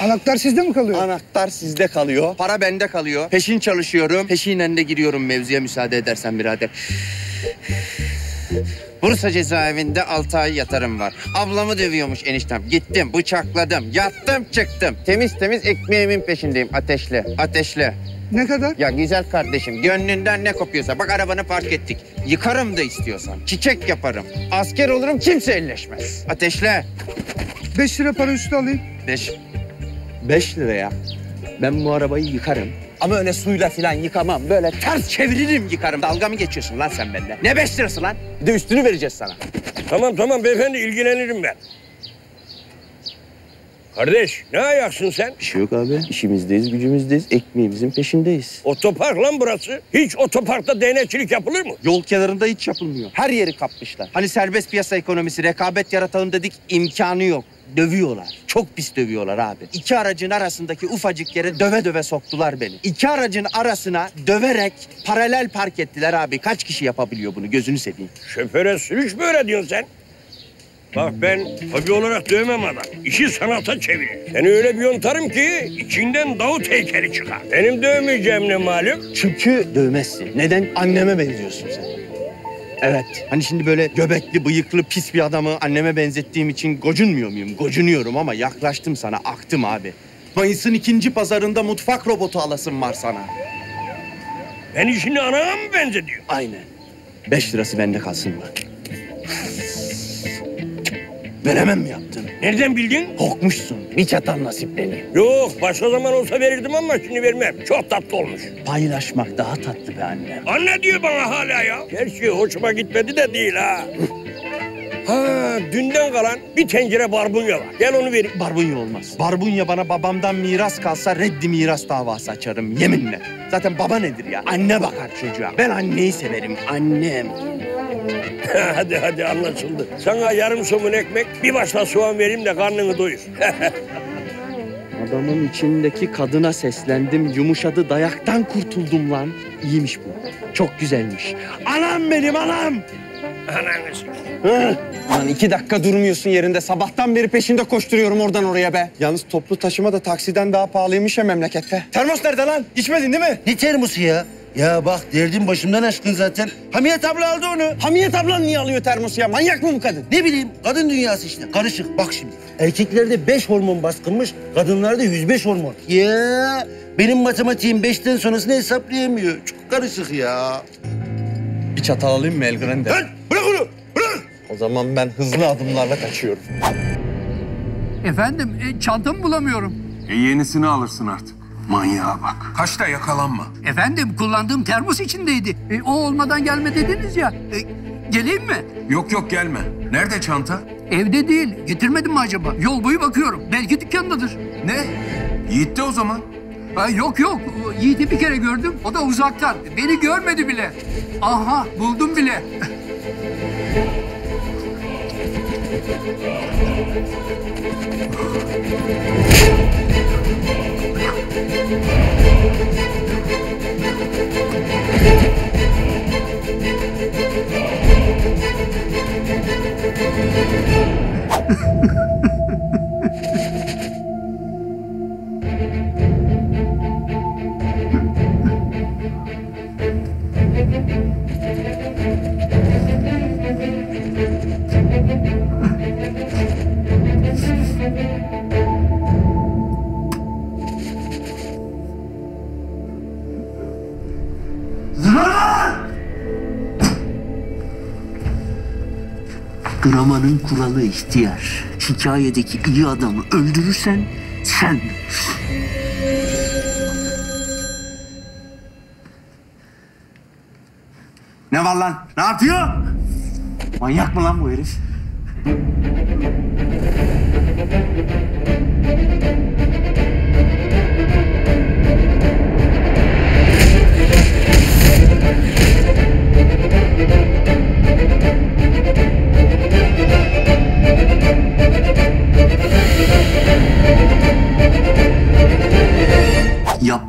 Speaker 15: Anahtar sizde mi kalıyor?
Speaker 6: Anahtar sizde kalıyor. Para bende kalıyor. Peşin çalışıyorum. Peşinen de giriyorum mevzuya müsaade edersen birader. Bursa cezaevinde 6 ay yatarım var. Ablamı dövüyormuş eniştem. Gittim, bıçakladım, yattım, çıktım. Temiz temiz ekmeğimin peşindeyim. Ateşle, ateşle.
Speaker 15: Ne kadar?
Speaker 6: Ya güzel kardeşim, gönlünden ne kopuyorsa. Bak arabanı park ettik. Yıkarım da istiyorsan. Çiçek yaparım. Asker olurum, kimse elleşmez. Ateşle.
Speaker 15: Beş lira para üstü alayım.
Speaker 6: Beş. Beş liraya ben bu arabayı yıkarım. Ama öyle suyla falan yıkamam. Böyle ters çeviririm yıkarım. Dalga mı geçiyorsun lan sen benimle? Ne beş lirası lan? Bir de üstünü vereceğiz sana.
Speaker 21: Tamam tamam beyefendi ilgilenirim ben. Kardeş ne ayaksın sen?
Speaker 6: Bir şey yok abi. İşimizdeyiz, gücümüzdeyiz. Ekmeğimizin peşindeyiz.
Speaker 21: Otopark lan burası. Hiç otoparkta değnekçilik yapılır mı?
Speaker 6: Yol kenarında hiç yapılmıyor. Her yeri kapmışlar. Hani serbest piyasa ekonomisi, rekabet yaratalım dedik imkanı yok. Dövüyorlar. Çok pis dövüyorlar abi. İki aracın arasındaki ufacık yere döve döve soktular beni. İki aracın arasına döverek paralel park ettiler abi. Kaç kişi yapabiliyor bunu gözünü seveyim.
Speaker 21: Şoföre sürüş mü öğretiyorsun sen? Bak ben hobi olarak dövmem adam. İşi sanata çevirir. Seni öyle bir yontarım ki içinden Davut heykeli çıkar. Benim dövmeyeceğim ne malum?
Speaker 6: Çünkü dövmezsin. Neden? Anneme benziyorsun sen. Evet. Hani şimdi böyle göbekli, bıyıklı, pis bir adamı anneme benzettiğim için gocunmuyor muyum? Gocunuyorum ama yaklaştım sana, aktım abi. Mayıs'ın ikinci pazarında mutfak robotu alasım var sana.
Speaker 21: Ben işini anama mı benzediyor?
Speaker 6: Aynen. Beş lirası bende kalsın mı? Veremem mi yaptın?
Speaker 21: Nereden bildin?
Speaker 6: Korkmuşsun. Bir çatan nasip beni.
Speaker 21: Yok başka zaman olsa verirdim ama şimdi vermem. Çok tatlı olmuş.
Speaker 6: Paylaşmak daha tatlı be anne.
Speaker 21: Anne diyor bana hala ya. Gerçi hoşuma gitmedi de değil ha. Ha dünden kalan bir tencere barbunya var. Gel onu vereyim.
Speaker 6: Barbunya olmaz. Barbunya bana babamdan miras kalsa reddi miras davası açarım yeminle. Zaten baba nedir ya? Anne bakar çocuğa. Ben anneyi severim. Annem.
Speaker 21: hadi hadi anlaşıldı. Sana yarım somun ekmek, bir başla soğan vereyim de karnını doyur.
Speaker 6: Adamın içindeki kadına seslendim. Yumuşadı dayaktan kurtuldum lan. İyiymiş bu. Çok güzelmiş. Anam benim anam.
Speaker 21: Ananı
Speaker 6: Lan iki dakika durmuyorsun yerinde. Sabahtan beri peşinde koşturuyorum oradan oraya be. Yalnız toplu taşıma da taksiden daha pahalıymış ya memlekette. Termos nerede lan? İçmedin değil mi?
Speaker 19: Ne termosu ya? Ya bak derdim başımdan aşkın zaten. Hamiyet abla aldı onu.
Speaker 6: Hamiyet ablan niye alıyor termosu ya? Manyak mı bu kadın?
Speaker 19: Ne bileyim kadın dünyası işte karışık. Bak şimdi erkeklerde beş hormon baskınmış, kadınlarda 105 hormon. Ya benim matematiğim beşten sonrasını hesaplayamıyor. Çok karışık ya.
Speaker 6: Bir çatal alayım mı Elgren de?
Speaker 19: Lan bırak onu bırak.
Speaker 6: O zaman ben hızlı adımlarla kaçıyorum.
Speaker 15: Efendim e, çantamı bulamıyorum.
Speaker 7: E yenisini alırsın artık. Manyağa bak. Kaçta yakalanma.
Speaker 15: Efendim kullandığım termos içindeydi. E, o olmadan gelme dediniz ya. E, geleyim mi?
Speaker 7: Yok yok gelme. Nerede çanta?
Speaker 15: Evde değil. Getirmedin mi acaba? Yol boyu bakıyorum. Belki dükkandadır.
Speaker 2: Ne? Yiğit de o zaman.
Speaker 15: Ha, yok yok. Yiğit'i bir kere gördüm. O da uzaktan. Beni görmedi bile. Aha buldum bile. Ha ha ha ha!
Speaker 6: Dramanın kuralı ihtiyar. Hikayedeki iyi adamı öldürürsen sen Ne var lan? Ne yapıyor? Manyak mı lan bu herif?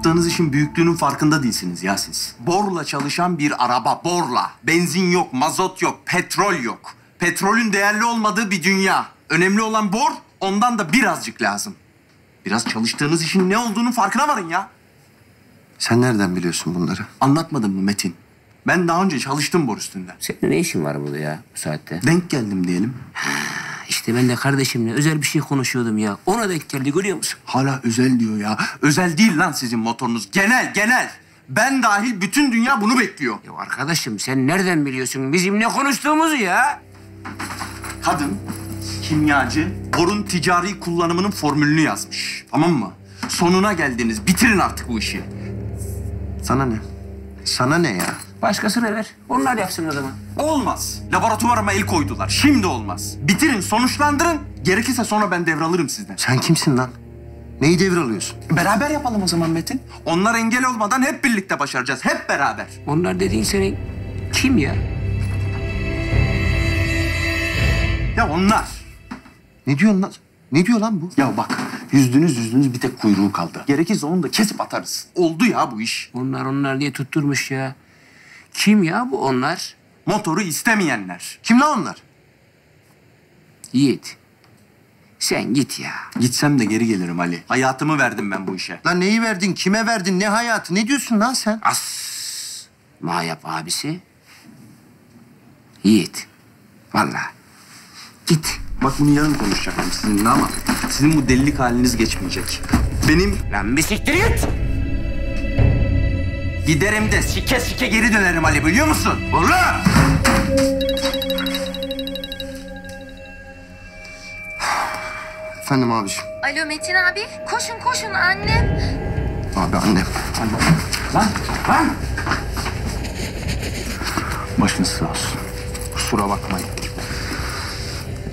Speaker 6: Yaptığınız işin büyüklüğünün farkında değilsiniz ya siz. Borla çalışan bir araba, borla. Benzin yok, mazot yok, petrol yok. Petrolün değerli olmadığı bir dünya. Önemli olan bor, ondan da birazcık lazım. Biraz çalıştığınız işin ne olduğunun farkına varın ya.
Speaker 3: Sen nereden biliyorsun bunları?
Speaker 6: Anlatmadım mı Metin? Ben daha önce çalıştım bor üstünde.
Speaker 1: Senin ne işin var burada ya bu saatte?
Speaker 6: Denk geldim diyelim.
Speaker 1: İşte ben de kardeşimle özel bir şey konuşuyordum ya. Ona denk geldi görüyor musun?
Speaker 6: Hala özel diyor ya. Özel değil lan sizin motorunuz. Genel, genel. Ben dahil bütün dünya bunu bekliyor.
Speaker 1: Ya arkadaşım sen nereden biliyorsun bizim ne konuştuğumuzu ya?
Speaker 6: Kadın, kimyacı, borun ticari kullanımının formülünü yazmış. Tamam mı? Sonuna geldiniz. Bitirin artık bu işi.
Speaker 3: Sana ne? Sana ne ya?
Speaker 1: Başkasına ver. Onlar yapsın o zaman.
Speaker 6: Olmaz. Laboratuvarıma el koydular. Şimdi olmaz. Bitirin, sonuçlandırın. Gerekirse sonra ben devralırım sizden.
Speaker 3: Sen kimsin lan? Neyi devralıyorsun?
Speaker 6: Beraber yapalım o zaman Metin. Onlar engel olmadan hep birlikte başaracağız. Hep beraber.
Speaker 1: Onlar dediğin senin kim ya?
Speaker 6: Ya onlar.
Speaker 3: Ne diyorsun lan? Ne diyor lan bu?
Speaker 6: Ya bak yüzdünüz yüzdünüz bir tek kuyruğu kaldı. Gerekirse onu da kesip atarız. Oldu ya bu iş.
Speaker 1: Onlar onlar diye tutturmuş ya. Kim ya bu onlar?
Speaker 6: Motoru istemeyenler.
Speaker 3: Kim lan onlar?
Speaker 1: Yiğit. Sen git ya.
Speaker 6: Gitsem de geri gelirim Ali. Hayatımı verdim ben bu işe.
Speaker 3: Lan neyi verdin? Kime verdin? Ne hayatı? Ne diyorsun lan sen?
Speaker 1: As. Mayap abisi. Yiğit. Vallahi. Git.
Speaker 6: Bak bunu yarın konuşacağım sizinle ama sizin bu delilik haliniz geçmeyecek. Benim...
Speaker 1: Lan bir siktir git.
Speaker 6: Giderim de sike sike geri dönerim Ali biliyor musun? Ulan!
Speaker 3: Efendim abiciğim.
Speaker 9: Alo Metin abi. Koşun koşun annem.
Speaker 3: Abi annem.
Speaker 6: Lan! Lan! Başınız sağ olsun. Kusura bakmayın.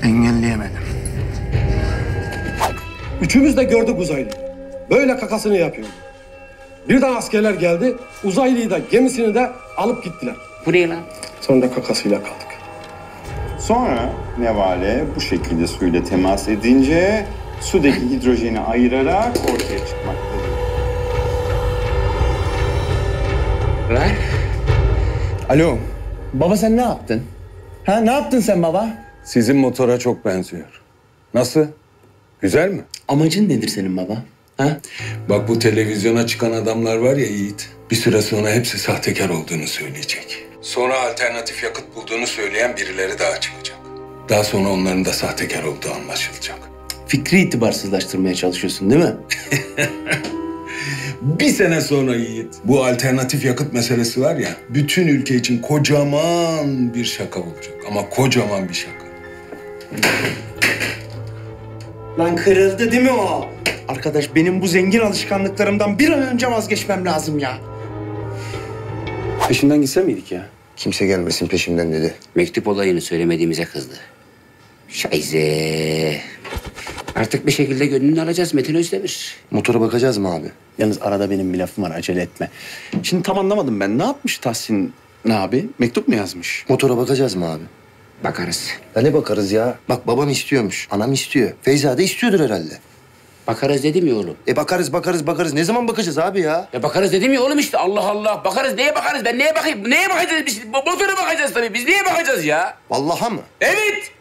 Speaker 6: Engelleyemedim.
Speaker 16: Üçümüz de gördük uzaylı. Böyle kakasını yapıyor. Birden askerler geldi. Uzaylıyı da gemisini de alıp gittiler.
Speaker 1: Bu ne lan?
Speaker 16: Sonra da kakasıyla kaldık.
Speaker 22: Sonra nevale bu şekilde suyla temas edince sudaki hidrojeni ayırarak ortaya çıkmaktadır.
Speaker 1: Lan.
Speaker 2: Alo. Baba sen ne yaptın? Ha ne yaptın sen baba?
Speaker 7: Sizin motora çok benziyor. Nasıl? Güzel mi?
Speaker 6: Amacın nedir senin baba? Ha?
Speaker 7: Bak bu televizyona çıkan adamlar var ya Yiğit. Bir süre sonra hepsi sahtekar olduğunu söyleyecek. Sonra alternatif yakıt bulduğunu söyleyen birileri daha çıkacak. Daha sonra onların da sahtekar olduğu anlaşılacak.
Speaker 6: Fikri itibarsızlaştırmaya çalışıyorsun değil mi?
Speaker 7: Bir sene sonra Yiğit, bu alternatif yakıt meselesi var ya, bütün ülke için kocaman bir şaka olacak. Ama kocaman bir şaka.
Speaker 6: Lan kırıldı değil mi o? Arkadaş benim bu zengin alışkanlıklarımdan bir an önce vazgeçmem lazım ya.
Speaker 2: Peşinden gitse miydik ya?
Speaker 3: Kimse gelmesin peşimden dedi.
Speaker 1: Mektup olayını söylemediğimize kızdı. Şayze. Artık bir şekilde gönlünü alacağız Metin Özdemir.
Speaker 6: Motora bakacağız mı abi? Yalnız arada benim bir lafım var acele etme. Şimdi tam anlamadım ben. Ne yapmış Tahsin abi? Mektup mu yazmış?
Speaker 3: Motora bakacağız mı abi?
Speaker 1: Bakarız.
Speaker 3: Ya ne bakarız ya? Bak babam istiyormuş, anam istiyor. Feyza da istiyordur herhalde.
Speaker 1: Bakarız dedim ya oğlum.
Speaker 3: E bakarız bakarız bakarız. Ne zaman bakacağız abi ya?
Speaker 1: Ya bakarız dedim ya oğlum işte Allah Allah. Bakarız neye bakarız? Ben neye bakayım? Neye bakacağız biz? Mo- Motora bakacağız tabii. Biz neye bakacağız ya?
Speaker 3: Vallaha mı?
Speaker 1: Evet.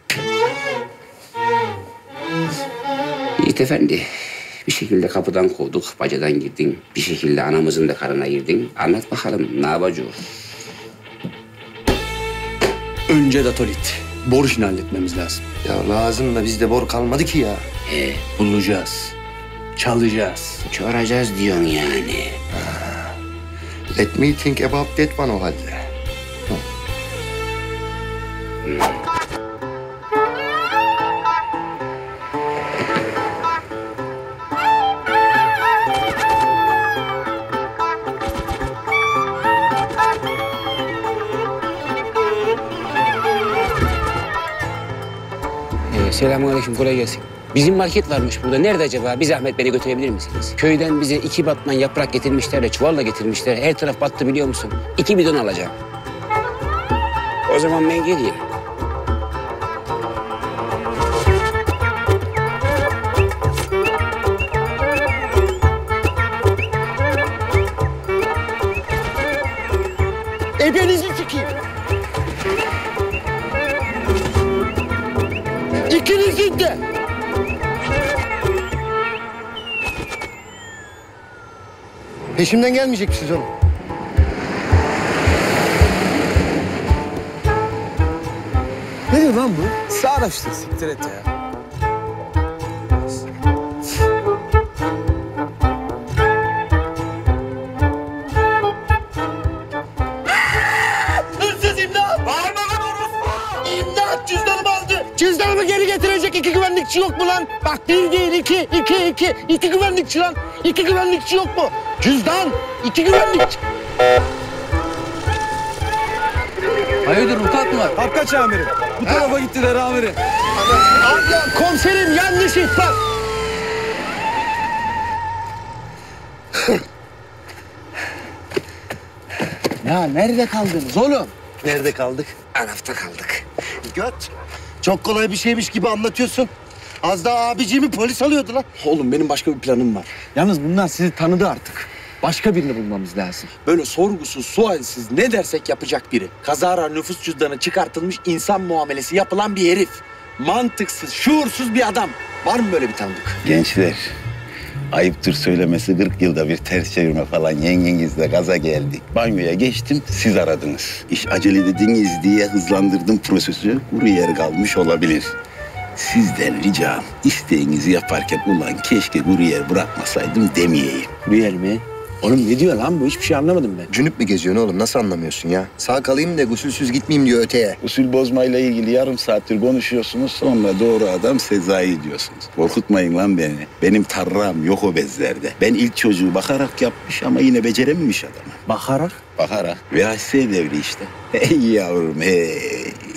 Speaker 1: Yiğit Efendi. Bir şekilde kapıdan kovduk, bacadan girdin. Bir şekilde anamızın da karına girdin. Anlat bakalım ne yapacağız?
Speaker 6: Önce datolit. Bor işini halletmemiz lazım.
Speaker 3: Ya lazım da bizde bor kalmadı ki ya.
Speaker 1: He,
Speaker 6: Bulacağız. Çalacağız.
Speaker 1: çağıracağız diyorsun yani.
Speaker 3: Let me think about that one o halde.
Speaker 1: Ee, selamünaleyküm, kolay gelsin. Bizim market varmış burada. Nerede acaba? Bir zahmet beni götürebilir misiniz? Köyden bize iki batman yaprak getirmişler de çuvalla getirmişler. Her taraf battı biliyor musun? İki bidon alacağım. O zaman ben geleyim.
Speaker 3: Peşimden gelmeyecek misiniz oğlum?
Speaker 19: Ne diyor lan bu?
Speaker 18: Sarhoştur siktir et ya.
Speaker 19: Hırsız imdat! Bağırma lan orospu! İmdat cüzdanımı aldı. Cüzdanımı geri getirecek iki güvenlikçi yok mu lan? Bak bir değil iki, iki, iki. İki güvenlikçi lan. İki güvenlikçi yok mu? Cüzdan, iki güvenlikçi.
Speaker 18: Hayırdır vukuat mı var? Kapkaç amirim. Bu tarafa gittiler amirim.
Speaker 19: Abla, komiserim yanlış ihbar.
Speaker 6: Ya nerede kaldınız oğlum?
Speaker 3: Nerede kaldık?
Speaker 1: Arafta kaldık.
Speaker 3: Göt. Çok kolay bir şeymiş gibi anlatıyorsun. Az daha abiciğimi polis alıyordu lan.
Speaker 6: Oğlum benim başka bir planım var. Yalnız bunlar sizi tanıdı artık. Başka birini bulmamız lazım. Böyle sorgusuz, sualsiz ne dersek yapacak biri. Kazara nüfus cüzdanı çıkartılmış insan muamelesi yapılan bir herif. Mantıksız, şuursuz bir adam. Var mı böyle bir tanıdık?
Speaker 23: Gençler, ayıptır söylemesi 40 yılda bir ters çevirme falan yengengizle gaza geldik. Banyoya geçtim, siz aradınız. İş acele dediniz diye hızlandırdım prosesü. Kuru yer kalmış olabilir. Sizden ricam isteğinizi yaparken ulan keşke kuru yer bırakmasaydım demeyeyim.
Speaker 6: Kuru yer mi? Oğlum ne diyor lan bu? Hiçbir şey anlamadım ben.
Speaker 3: Cünüp mü geziyorsun oğlum? Nasıl anlamıyorsun ya? Sağ kalayım da gusülsüz gitmeyeyim diyor öteye.
Speaker 23: Usul bozmayla ilgili yarım saattir konuşuyorsunuz. Sonra doğru adam Sezai diyorsunuz. Korkutmayın lan beni. Benim tarram yok o bezlerde. Ben ilk çocuğu bakarak yapmış ama yine becerememiş adamı.
Speaker 6: Bakarak?
Speaker 23: Bakarak. VHS devri işte. Hey yavrum hey.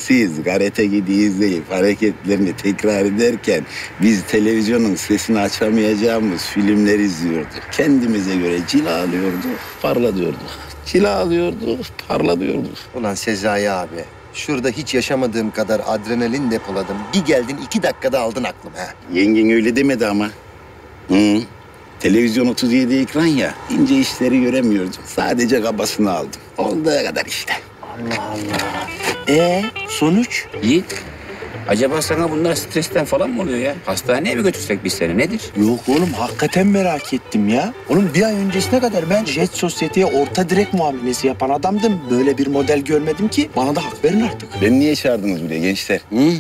Speaker 23: Siz karate gidi izleyip hareketlerini tekrar ederken biz televizyonun sesini açamayacağımız filmler izliyorduk. Kendimize göre cila alıyorduk, parladıyorduk. Cila alıyorduk, parladıyorduk.
Speaker 3: Ulan Sezai abi. Şurada hiç yaşamadığım kadar adrenalin depoladım. Bir geldin iki dakikada aldın aklımı ha.
Speaker 23: Yengen öyle demedi ama. Hı. Televizyon 37 ekran ya. ince işleri göremiyordum. Sadece kabasını aldım. Olduğu kadar işte.
Speaker 6: Allah Allah. Ee sonuç?
Speaker 1: Yiğit, acaba sana bunlar stresten falan mı oluyor ya? Hastaneye mi götürsek biz seni? Nedir?
Speaker 6: Yok oğlum hakikaten merak ettim ya. Oğlum bir ay öncesine kadar ben Jet Sosyete'ye orta direkt muamelesi yapan adamdım. Böyle bir model görmedim ki. Bana da hak verin artık.
Speaker 23: Beni niye çağırdınız buraya gençler? Hı?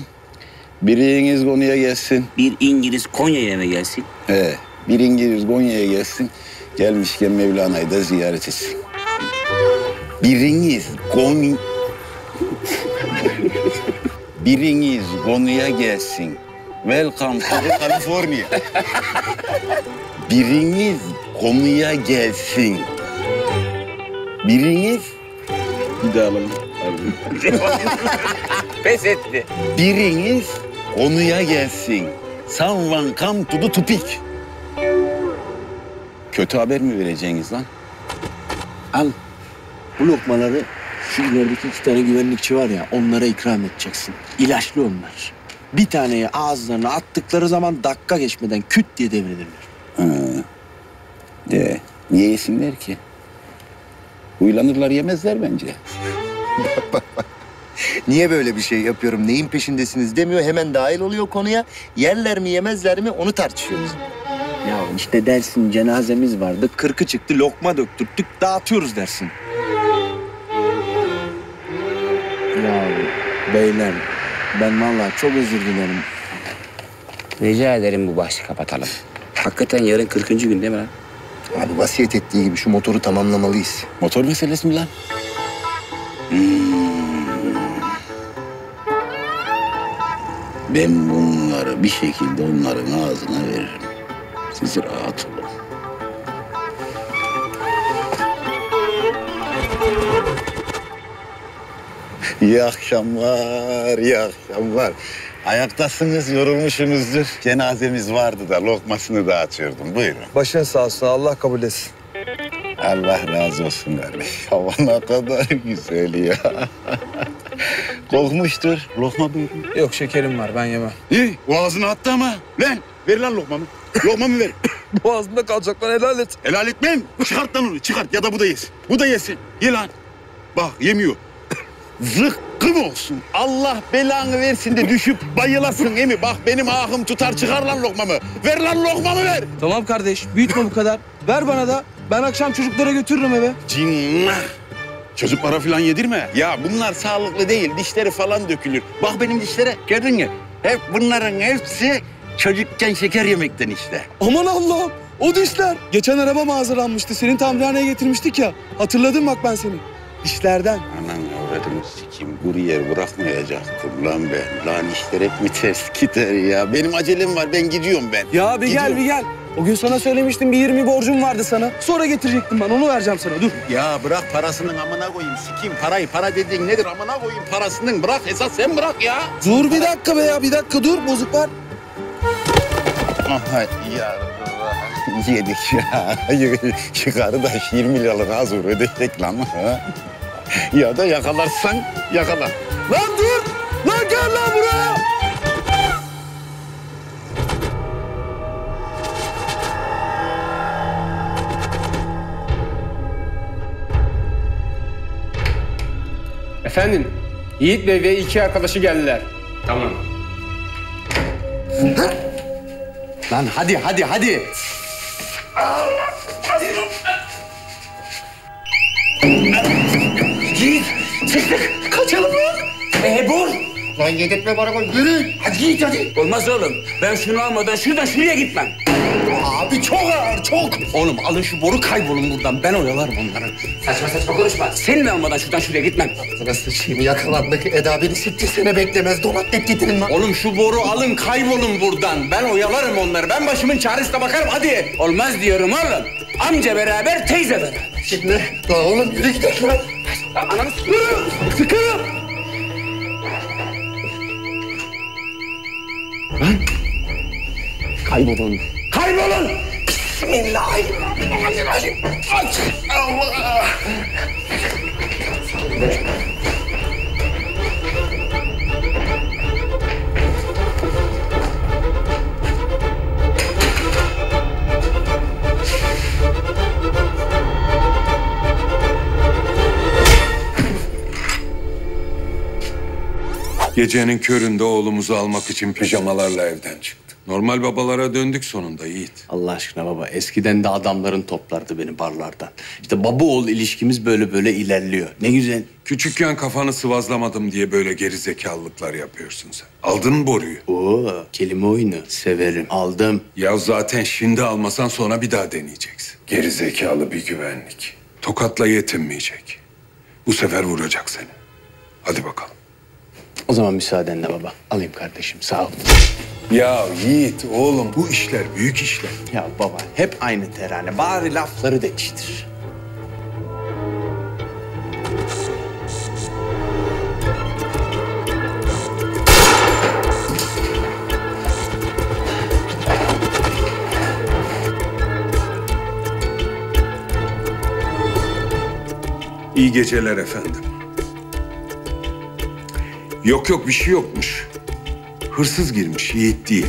Speaker 23: Biriniz konuya gelsin.
Speaker 1: Bir İngiliz Konya'ya mı gelsin?
Speaker 23: He, bir İngiliz Konya'ya gelsin. Gelmişken Mevlana'yı da ziyaret etsin. Biriniz Konya... Biriniz konuya gelsin. Welcome to California. Biriniz konuya gelsin. Biriniz... Bir daha alalım.
Speaker 1: Pes etti.
Speaker 23: Biriniz Konuya gelsin. Someone come to the topic. Kötü haber mi vereceksiniz lan?
Speaker 6: Al. Bu lokmaları şu ilerideki iki tane güvenlikçi var ya onlara ikram edeceksin. İlaçlı onlar. Bir taneyi ağızlarına attıkları zaman dakika geçmeden küt diye devrilirler.
Speaker 23: Ha. De, niye yesinler ki? Huylanırlar yemezler bence.
Speaker 3: Niye böyle bir şey yapıyorum? Neyin peşindesiniz demiyor. Hemen dahil oluyor konuya. Yerler mi yemezler mi onu tartışıyoruz.
Speaker 6: Ya işte dersin cenazemiz vardı. Kırkı çıktı lokma döktürttük dağıtıyoruz dersin. Ya beyler ben vallahi çok özür dilerim.
Speaker 1: Rica ederim bu bahsi kapatalım. Hakikaten yarın 40. gün değil mi lan?
Speaker 3: Abi vasiyet ettiği gibi şu motoru tamamlamalıyız.
Speaker 23: Motor meselesi mi lan? Hmm. Ben bunları bir şekilde onların ağzına veririm. Siz rahat olun. İyi akşamlar, iyi akşamlar. Ayaktasınız, yorulmuşsunuzdur. Cenazemiz vardı da lokmasını dağıtıyordum. Buyurun.
Speaker 17: Başın sağ olsun. Allah kabul etsin.
Speaker 23: Allah razı olsun kardeş. Hava ne kadar güzel ya. Kokmuştur. Lokma buyurun.
Speaker 18: Yok şekerim var ben yemem.
Speaker 23: İyi, boğazına attı ama. Lan, ver lan lokmamı. Lokmamı ver.
Speaker 17: Boğazımda kalacak lan helal et.
Speaker 23: Helal etmem. Çıkart lan onu, çıkart. Ya da bu da yesin. Bu da yesin. Ye lan. Bak, yemiyor. Zıkkım olsun. Allah belanı versin de düşüp bayılasın emi. Bak benim ahım tutar çıkar lan lokmamı. Ver lan lokmamı ver.
Speaker 18: Tamam kardeş büyütme bu kadar. Ver bana da. Ben akşam çocuklara götürürüm eve.
Speaker 23: Cinnah. Çocuklara falan yedirme. Ya bunlar sağlıklı değil. Dişleri falan dökülür. Bak benim dişlere gördün mü? Hep bunların hepsi çocukken şeker yemekten işte.
Speaker 18: Aman Allah'ım o dişler. Geçen araba hazırlanmıştı. Senin tamirhaneye getirmiştik ya. Hatırladım bak ben seni. Dişlerden.
Speaker 23: Avradını sikim yer bırakmayacaktım lan ben. Lan işler hep mi ters gider ya? Benim acelem var ben gidiyorum ben.
Speaker 18: Ya bir gel bir gel. O gün sana söylemiştim bir 20 borcum vardı sana. Sonra getirecektim ben onu vereceğim sana dur.
Speaker 23: Ya bırak parasının amına koyayım sikeyim parayı. Para dediğin nedir amına koyayım parasının bırak esas sen bırak ya.
Speaker 18: Dur bir dakika be ya bir dakika dur bozuk var.
Speaker 23: Aha ya yedik ya. Çıkarı da 20 liralık az ödeyecek lan. Ya da yakalarsan yakala.
Speaker 18: Lan dur! Lan gel lan buraya!
Speaker 1: Efendim, Yiğit Bey ve iki arkadaşı geldiler. Tamam.
Speaker 6: Lan hadi hadi hadi.
Speaker 19: Yiğit çıktık. Kaçalım lan. Ee bul.
Speaker 3: Lan yedirtme bana koy. Yürü.
Speaker 19: Hadi Yiğit hadi.
Speaker 1: Olmaz oğlum. Ben şunu almadan şuradan şuraya gitmem.
Speaker 19: Abi çok ağır çok.
Speaker 6: Oğlum alın şu boru kaybolun buradan. Ben oyalarım onları.
Speaker 1: Saçma saçma konuşma. Seninle almadan şuradan şuraya gitmem.
Speaker 3: Sana sıçayım yakalandık. Eda beni siktir sene beklemez. Donat net getirin lan.
Speaker 6: Oğlum şu boru alın kaybolun buradan. Ben oyalarım onları. Ben başımın çaresine bakarım hadi.
Speaker 1: Olmaz diyorum oğlum. Amca beraber, teyze beraber.
Speaker 3: Şimdi. Lan oğlum yürü gidelim lan.
Speaker 1: Ananı sıkıyorum. Sıkıyorum.
Speaker 6: Kaybolun.
Speaker 1: Kaybolun.
Speaker 19: Bismillahirrahmanirrahim. Aç. Allah.
Speaker 7: Gecenin köründe oğlumuzu almak için pijamalarla evden çıktı. Normal babalara döndük sonunda Yiğit.
Speaker 6: Allah aşkına baba eskiden de adamların toplardı beni barlardan. İşte baba oğul ilişkimiz böyle böyle ilerliyor. Ne güzel.
Speaker 7: Küçükken kafanı sıvazlamadım diye böyle geri zekalılıklar yapıyorsun sen. Aldın mı boruyu?
Speaker 6: Oo kelime oyunu severim. Aldım.
Speaker 7: Ya zaten şimdi almasan sonra bir daha deneyeceksin. Geri zekalı bir güvenlik. Tokatla yetinmeyecek. Bu sefer vuracak seni. Hadi bakalım.
Speaker 6: O zaman müsaadenle baba. Alayım kardeşim sağ ol.
Speaker 7: Ya Yiğit oğlum bu işler büyük işler.
Speaker 6: Ya baba hep aynı terane. Bari lafları değiştir.
Speaker 7: İyi geceler efendim. Yok yok bir şey yokmuş. Hırsız girmiş, Yiğit değil.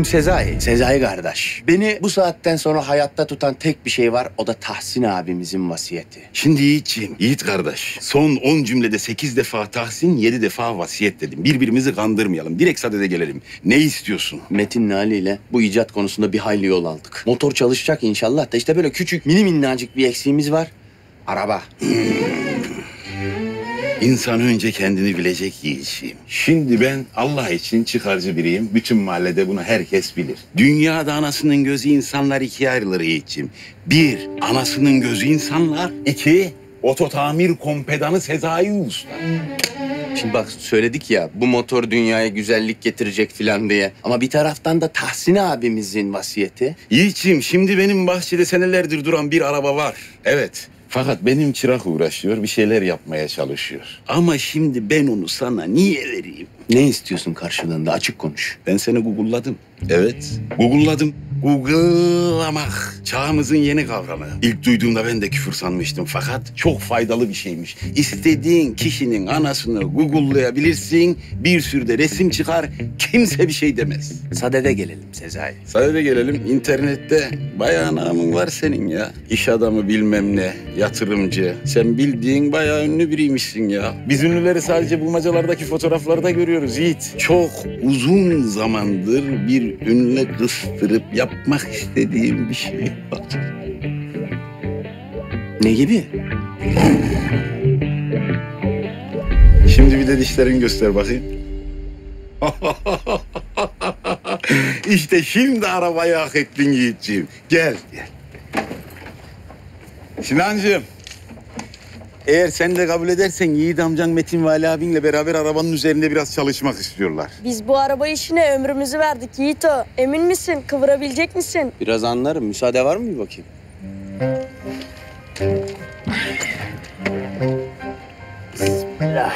Speaker 6: Şimdi Sezai, Sezai kardeş. Beni bu saatten sonra hayatta tutan tek bir şey var. O da Tahsin abimizin vasiyeti.
Speaker 23: Şimdi Yiğit'ciğim, Yiğit kardeş. Son 10 cümlede 8 defa Tahsin, 7 defa vasiyet dedim. Birbirimizi kandırmayalım. Direkt sadede gelelim. Ne istiyorsun?
Speaker 6: Metin'le Ali ile bu icat konusunda bir hayli yol aldık. Motor çalışacak inşallah da işte böyle küçük mini minnacık bir eksiğimiz var. Araba.
Speaker 23: İnsan önce kendini bilecek Yiğit'ciğim. Şimdi ben Allah için çıkarcı biriyim. Bütün mahallede bunu herkes bilir. Dünyada anasının gözü insanlar ikiye ayrılır Yiğit'ciğim. Bir, anasının gözü insanlar. İki, oto tamir kompedanı Sezai Usta.
Speaker 6: Şimdi bak söyledik ya bu motor dünyaya güzellik getirecek filan diye. Ama bir taraftan da Tahsin abimizin vasiyeti.
Speaker 23: Yiğit'ciğim şimdi benim bahçede senelerdir duran bir araba var. Evet. Fakat benim çırak uğraşıyor, bir şeyler yapmaya çalışıyor. Ama şimdi ben onu sana niye vereyim?
Speaker 6: Ne istiyorsun karşılığında? Açık konuş.
Speaker 23: Ben seni Google'ladım. Evet, Google'ladım. Google'lamak çağımızın yeni kavramı. İlk duyduğumda ben de küfür sanmıştım fakat çok faydalı bir şeymiş. İstediğin kişinin anasını Google'layabilirsin. Bir sürü de resim çıkar. Kimse bir şey demez.
Speaker 6: Sadede gelelim Sezai.
Speaker 23: Sadede gelelim. İnternette bayağı namın var senin ya. İş adamı bilmem ne, yatırımcı. Sen bildiğin bayağı ünlü biriymişsin ya. Biz ünlüleri sadece bulmacalardaki fotoğraflarda görüyoruz Yiğit. Çok uzun zamandır bir ünlü kıstırıp yapmak istediğim bir şey var.
Speaker 6: Ne gibi?
Speaker 23: Şimdi bir de dişlerini göster bakayım. işte şimdi arabayı hak ettin Yiğitciğim. Gel, gel. Sinancığım. Eğer sen de kabul edersen Yiğit amcan Metin ve Ali abinle beraber arabanın üzerinde biraz çalışmak istiyorlar.
Speaker 24: Biz bu araba işine ömrümüzü verdik Yiğito. Emin misin? Kıvırabilecek misin?
Speaker 6: Biraz anlarım. Müsaade var mı bir bakayım? Bismillah.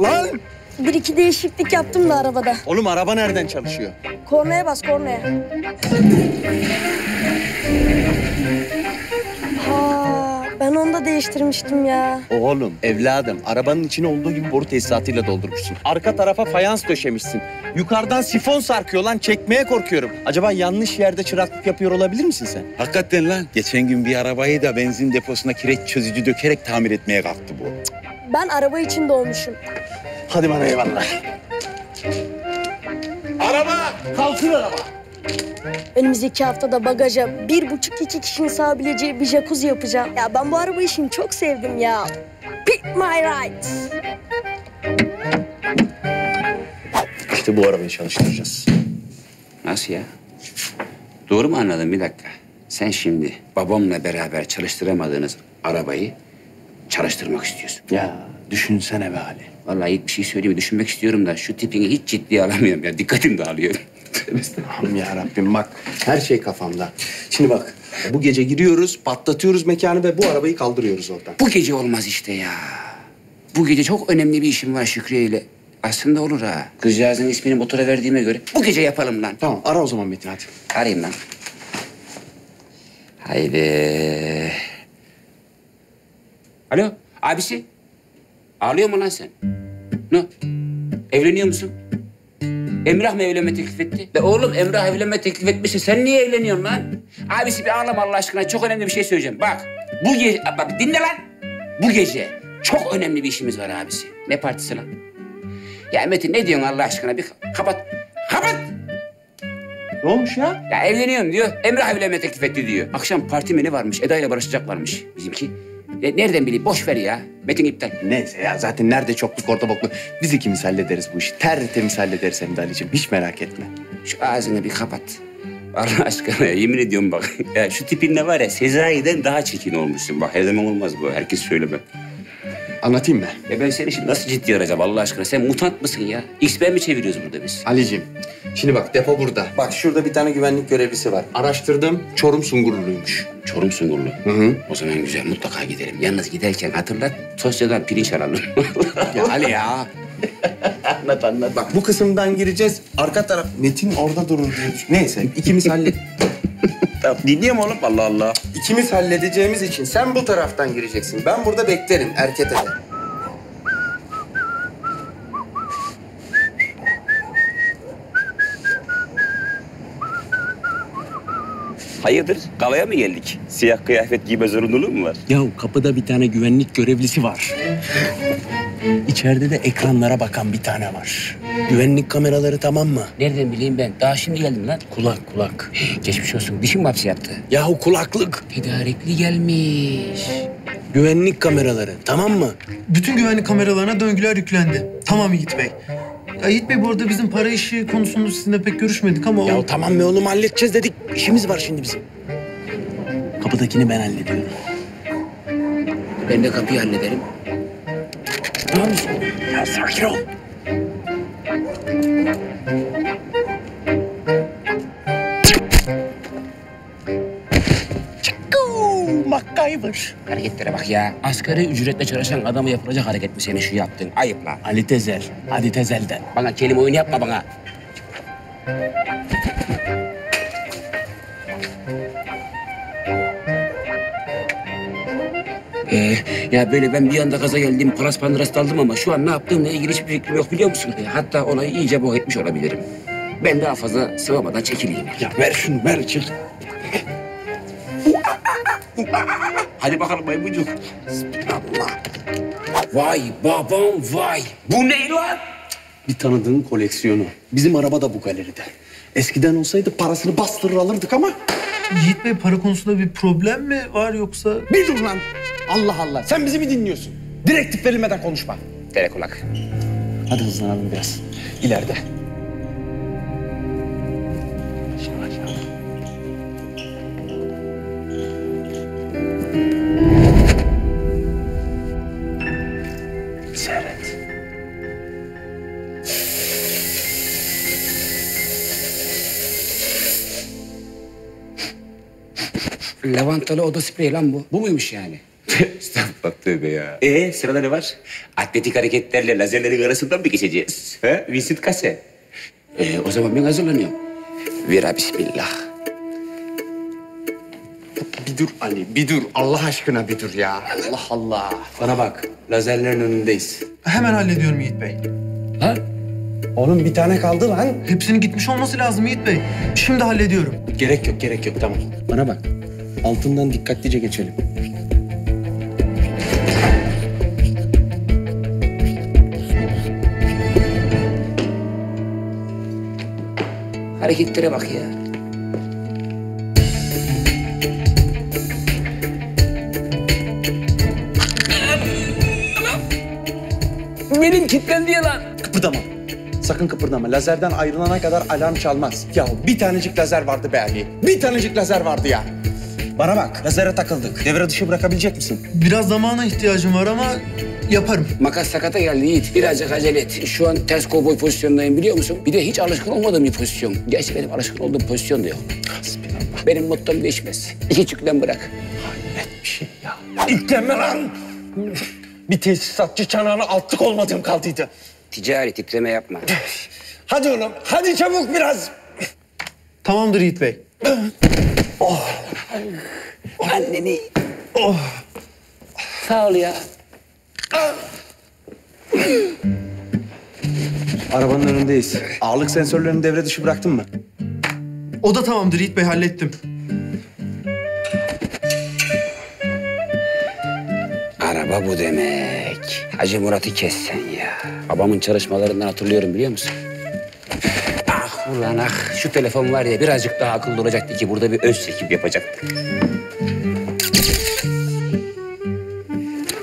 Speaker 6: Lan!
Speaker 24: Bir iki değişiklik yaptım da arabada.
Speaker 6: Oğlum araba nereden çalışıyor?
Speaker 24: Kornaya bas kornaya. Ha, ben onu da değiştirmiştim ya.
Speaker 6: Oğlum, evladım, arabanın içine olduğu gibi boru tesisatıyla doldurmuşsun. Arka tarafa fayans döşemişsin. Yukarıdan sifon sarkıyor lan, çekmeye korkuyorum. Acaba yanlış yerde çıraklık yapıyor olabilir misin sen?
Speaker 23: Hakikaten lan. Geçen gün bir arabayı da benzin deposuna kireç çözücü dökerek tamir etmeye kalktı bu.
Speaker 24: Ben araba için doğmuşum.
Speaker 6: Hadi bana eyvallah.
Speaker 23: Araba!
Speaker 6: Kalsın araba.
Speaker 24: Önümüzdeki haftada bagaja bir buçuk iki kişinin sığabileceği bir jacuzzi yapacağım. Ya ben bu araba işini çok sevdim ya. Pick my ride.
Speaker 6: İşte bu arabayı çalıştıracağız.
Speaker 1: Nasıl ya? Doğru mu anladım bir dakika? Sen şimdi babamla beraber çalıştıramadığınız arabayı çalıştırmak istiyorsun.
Speaker 6: Ya düşünsene be Ali.
Speaker 1: Vallahi ilk bir şey söyleyeyim? Düşünmek istiyorum da şu tipini hiç ciddiye alamıyorum ya. Dikkatim dağılıyor.
Speaker 6: Aman ya Rabbim bak her şey kafamda. Şimdi bak bu gece giriyoruz, patlatıyoruz mekanı ve bu arabayı kaldırıyoruz oradan.
Speaker 1: Bu gece olmaz işte ya. Bu gece çok önemli bir işim var Şükriye ile. Aslında olur ha. Kızcağızın ismini motora verdiğime göre bu gece yapalım lan.
Speaker 6: Tamam ara o zaman Metin hadi.
Speaker 1: Arayayım lan. Haydi. Alo abisi. Ağlıyor mu lan sen? Ne? Evleniyor musun? Emrah mı evlenme teklif etti? Ve oğlum Emrah evlenme teklif etmişse sen niye evleniyorsun lan? Abisi bir ağlama Allah aşkına. Çok önemli bir şey söyleyeceğim. Bak bu gece... Bak dinle lan. Bu gece çok önemli bir işimiz var abisi. Ne partisi lan? Ya Metin ne diyorsun Allah aşkına? Bir kapat. Kapat.
Speaker 6: Ne olmuş ya?
Speaker 1: Ya evleniyorum diyor. Emrah evlenme teklif etti diyor. Akşam parti mi ne varmış? Eda ile barışacaklarmış bizimki. E, nereden bileyim? Boş ver ya. Metin iptal.
Speaker 6: Neyse ya zaten nerede çokluk orada bokluk. Biz ikimiz hallederiz bu işi. Tertemiz hallederiz hem de Ali'ciğim. Hiç merak etme.
Speaker 1: Şu ağzını bir kapat. Allah aşkına ya, yemin ediyorum bak. Ya şu tipinle var ya Sezai'den daha çirkin olmuşsun. Bak her zaman olmaz bu. Herkes söyleme.
Speaker 6: Anlatayım mı?
Speaker 1: Ya ben seni şimdi nasıl ciddi arayacağım Allah aşkına? Sen mutant mısın ya? X-Men mi çeviriyoruz burada biz?
Speaker 6: Ali'cim, şimdi bak depo burada. Bak şurada bir tane güvenlik görevlisi var. Araştırdım, Çorum Sungurluymuş.
Speaker 1: Çorum Sungurlu.
Speaker 6: Hı hı.
Speaker 1: O zaman güzel mutlaka gidelim. Yalnız giderken hatırlat Tosya'dan pirinç alalım.
Speaker 6: Ya Ali ya. anlat anlat. Bak bu kısımdan gireceğiz. Arka taraf Metin orada durur düşün- Neyse ikimiz hallet.
Speaker 1: tamam, dinliyorum oğlum Allah Allah.
Speaker 6: İkimiz halledeceğimiz için sen bu taraftan gireceksin. Ben burada beklerim erkete de.
Speaker 1: Hayırdır? Galaya mı geldik? Siyah kıyafet giyme zorunluluğu mu var?
Speaker 6: Ya kapıda bir tane güvenlik görevlisi var. İçeride de ekranlara bakan bir tane var. Güvenlik kameraları tamam mı?
Speaker 1: Nereden bileyim ben? Daha şimdi geldim lan.
Speaker 6: Kulak kulak.
Speaker 1: Geçmiş olsun. Dişin mi hapsi yaptı?
Speaker 6: Yahu kulaklık.
Speaker 1: Tedarikli gelmiş.
Speaker 6: Güvenlik kameraları tamam mı?
Speaker 25: Bütün güvenlik kameralarına döngüler yüklendi. Tamam Yiğit Bey. Yiğit Bey bu arada bizim para işi konusunda sizinle pek görüşmedik ama...
Speaker 6: Ya
Speaker 25: o...
Speaker 6: tamam be oğlum halledeceğiz dedik. İşimiz var şimdi bizim. Kapıdakini ben hallediyorum.
Speaker 1: Ben de kapıyı hallederim. Ne yapıyorsun?
Speaker 6: Ya sakin ol. MacGyver.
Speaker 1: Hareketlere bak ya. Asgari ücretle çalışan adamı yapılacak hareket mi senin şu yaptığın? Ayıp lan.
Speaker 6: Ali Tezel. Hadi Tezel'den.
Speaker 1: Bana kelime oyunu yapma bana. Ee, ya böyle ben bir anda gaza geldim, paras pandıras daldım ama şu an ne yaptığımla ilgili hiçbir fikrim yok biliyor musun? Ee, hatta olayı iyice boh etmiş olabilirim. Ben daha fazla sıvamadan çekileyim.
Speaker 6: Ya ver şunu ver çek.
Speaker 1: Hadi bakalım maymuncuk. Bismillah. Vay babam vay. Bu ne lan?
Speaker 6: Bir tanıdığın koleksiyonu. Bizim araba da bu galeride. Eskiden olsaydı parasını bastırır alırdık ama...
Speaker 25: Yiğit Bey para konusunda bir problem mi var yoksa...
Speaker 6: Bir dur lan. Allah Allah. Sen bizi mi dinliyorsun? Direktif verilmeden konuşma.
Speaker 1: Tere kulak.
Speaker 6: Hadi hızlanalım biraz. İleride.
Speaker 1: Lavantalı oda spreyi lan bu. Bu muymuş yani? Estağfurullah tövbe ya. Ee sırada ne var? Atletik hareketlerle lazerlerin arasından mı geçeceğiz? Ha? Vincent Kase. Ee, o zaman ben hazırlanıyorum. Vira bismillah.
Speaker 6: Bir dur Ali, bir dur. Allah aşkına bir dur ya. Allah Allah. Bana bak, lazerlerin önündeyiz.
Speaker 25: Hemen hallediyorum Yiğit Bey.
Speaker 1: Ha?
Speaker 6: Oğlum bir tane kaldı lan.
Speaker 25: Hepsinin gitmiş olması lazım Yiğit Bey. Şimdi hallediyorum.
Speaker 6: Gerek yok, gerek yok. Tamam. Bana bak. Altından dikkatlice geçelim.
Speaker 1: Hareketlere bak ya. Benim kilitlendi ya lan.
Speaker 6: Kıpırdama. Sakın kıpırdama. Lazerden ayrılana kadar alarm çalmaz. Ya bir tanecik lazer vardı be Ali. Bir tanecik lazer vardı ya. Bana bak, lazere takıldık. Devre dışı bırakabilecek misin?
Speaker 25: Biraz zamana ihtiyacım var ama yaparım.
Speaker 1: Makas sakata geldi Yiğit. Birazcık acele et. Şu an ters kovboy pozisyondayım biliyor musun? Bir de hiç alışkın olmadığım bir pozisyon. Gerçi benim alışkın olduğum pozisyon da yok. Benim mottom değişmez. İki çüklen bırak.
Speaker 6: Bir şey ya. İtlenme lan! Bir tesisatçı çanağına altlık olmadığım kaldıydı.
Speaker 1: Ticari titreme yapma.
Speaker 6: Hadi oğlum, hadi çabuk biraz.
Speaker 25: Tamamdır Yiğit Bey.
Speaker 1: Anneni. Oh. Sağ ol ya.
Speaker 6: Arabanın önündeyiz. Ağırlık sensörlerini devre dışı bıraktın mı?
Speaker 25: O da tamamdır Yiğit Bey hallettim.
Speaker 1: Araba bu demek. Hacı Murat'ı kessen ya. Babamın çalışmalarından hatırlıyorum biliyor musun? Ulan ah. Şu telefon var ya birazcık daha akıllı olacaktı ki burada bir öz çekim yapacaktı.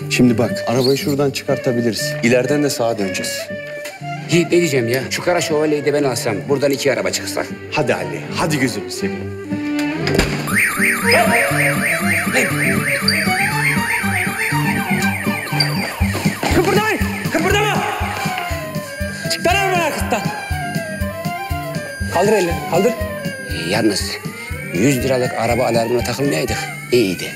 Speaker 6: Şimdi bak, arabayı şuradan çıkartabiliriz. İleriden de sağa döneceğiz.
Speaker 1: Yiğit ne diyeceğim ya? Şu kara şövalyeyi de ben alsam. Buradan iki araba çıksa.
Speaker 6: Hadi Ali, hadi gözünü seveyim. Kaldır elini, kaldır.
Speaker 1: Ee, yalnız 100 liralık araba alarmına takılmayaydık. İyiydi.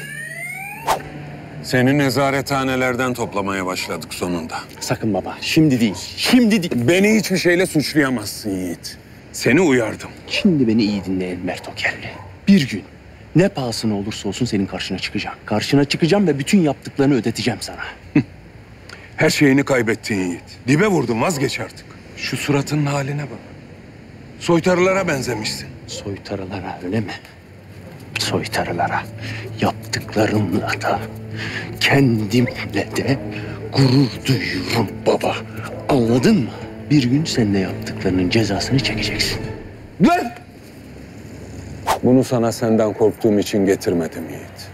Speaker 7: Seni nezarethanelerden toplamaya başladık sonunda.
Speaker 6: Sakın baba, şimdi değil. Şimdi değil.
Speaker 7: Beni hiçbir şeyle suçlayamazsın Yiğit. Seni uyardım.
Speaker 6: Şimdi beni iyi dinle Enver Tokerli. Bir gün ne pahasına olursa olsun senin karşına çıkacağım. Karşına çıkacağım ve bütün yaptıklarını ödeteceğim sana.
Speaker 7: Her şeyini kaybettin Yiğit. Dibe vurdun vazgeç artık. Şu suratının haline bak. Soytarılara benzemişsin.
Speaker 6: Soytarılara öyle mi? Soytarılara. Yaptıklarımla da kendimle de gurur duyuyorum baba. Anladın mı? Bir gün sen de yaptıklarının cezasını çekeceksin.
Speaker 7: Lan! Bunu sana senden korktuğum için getirmedim Yiğit.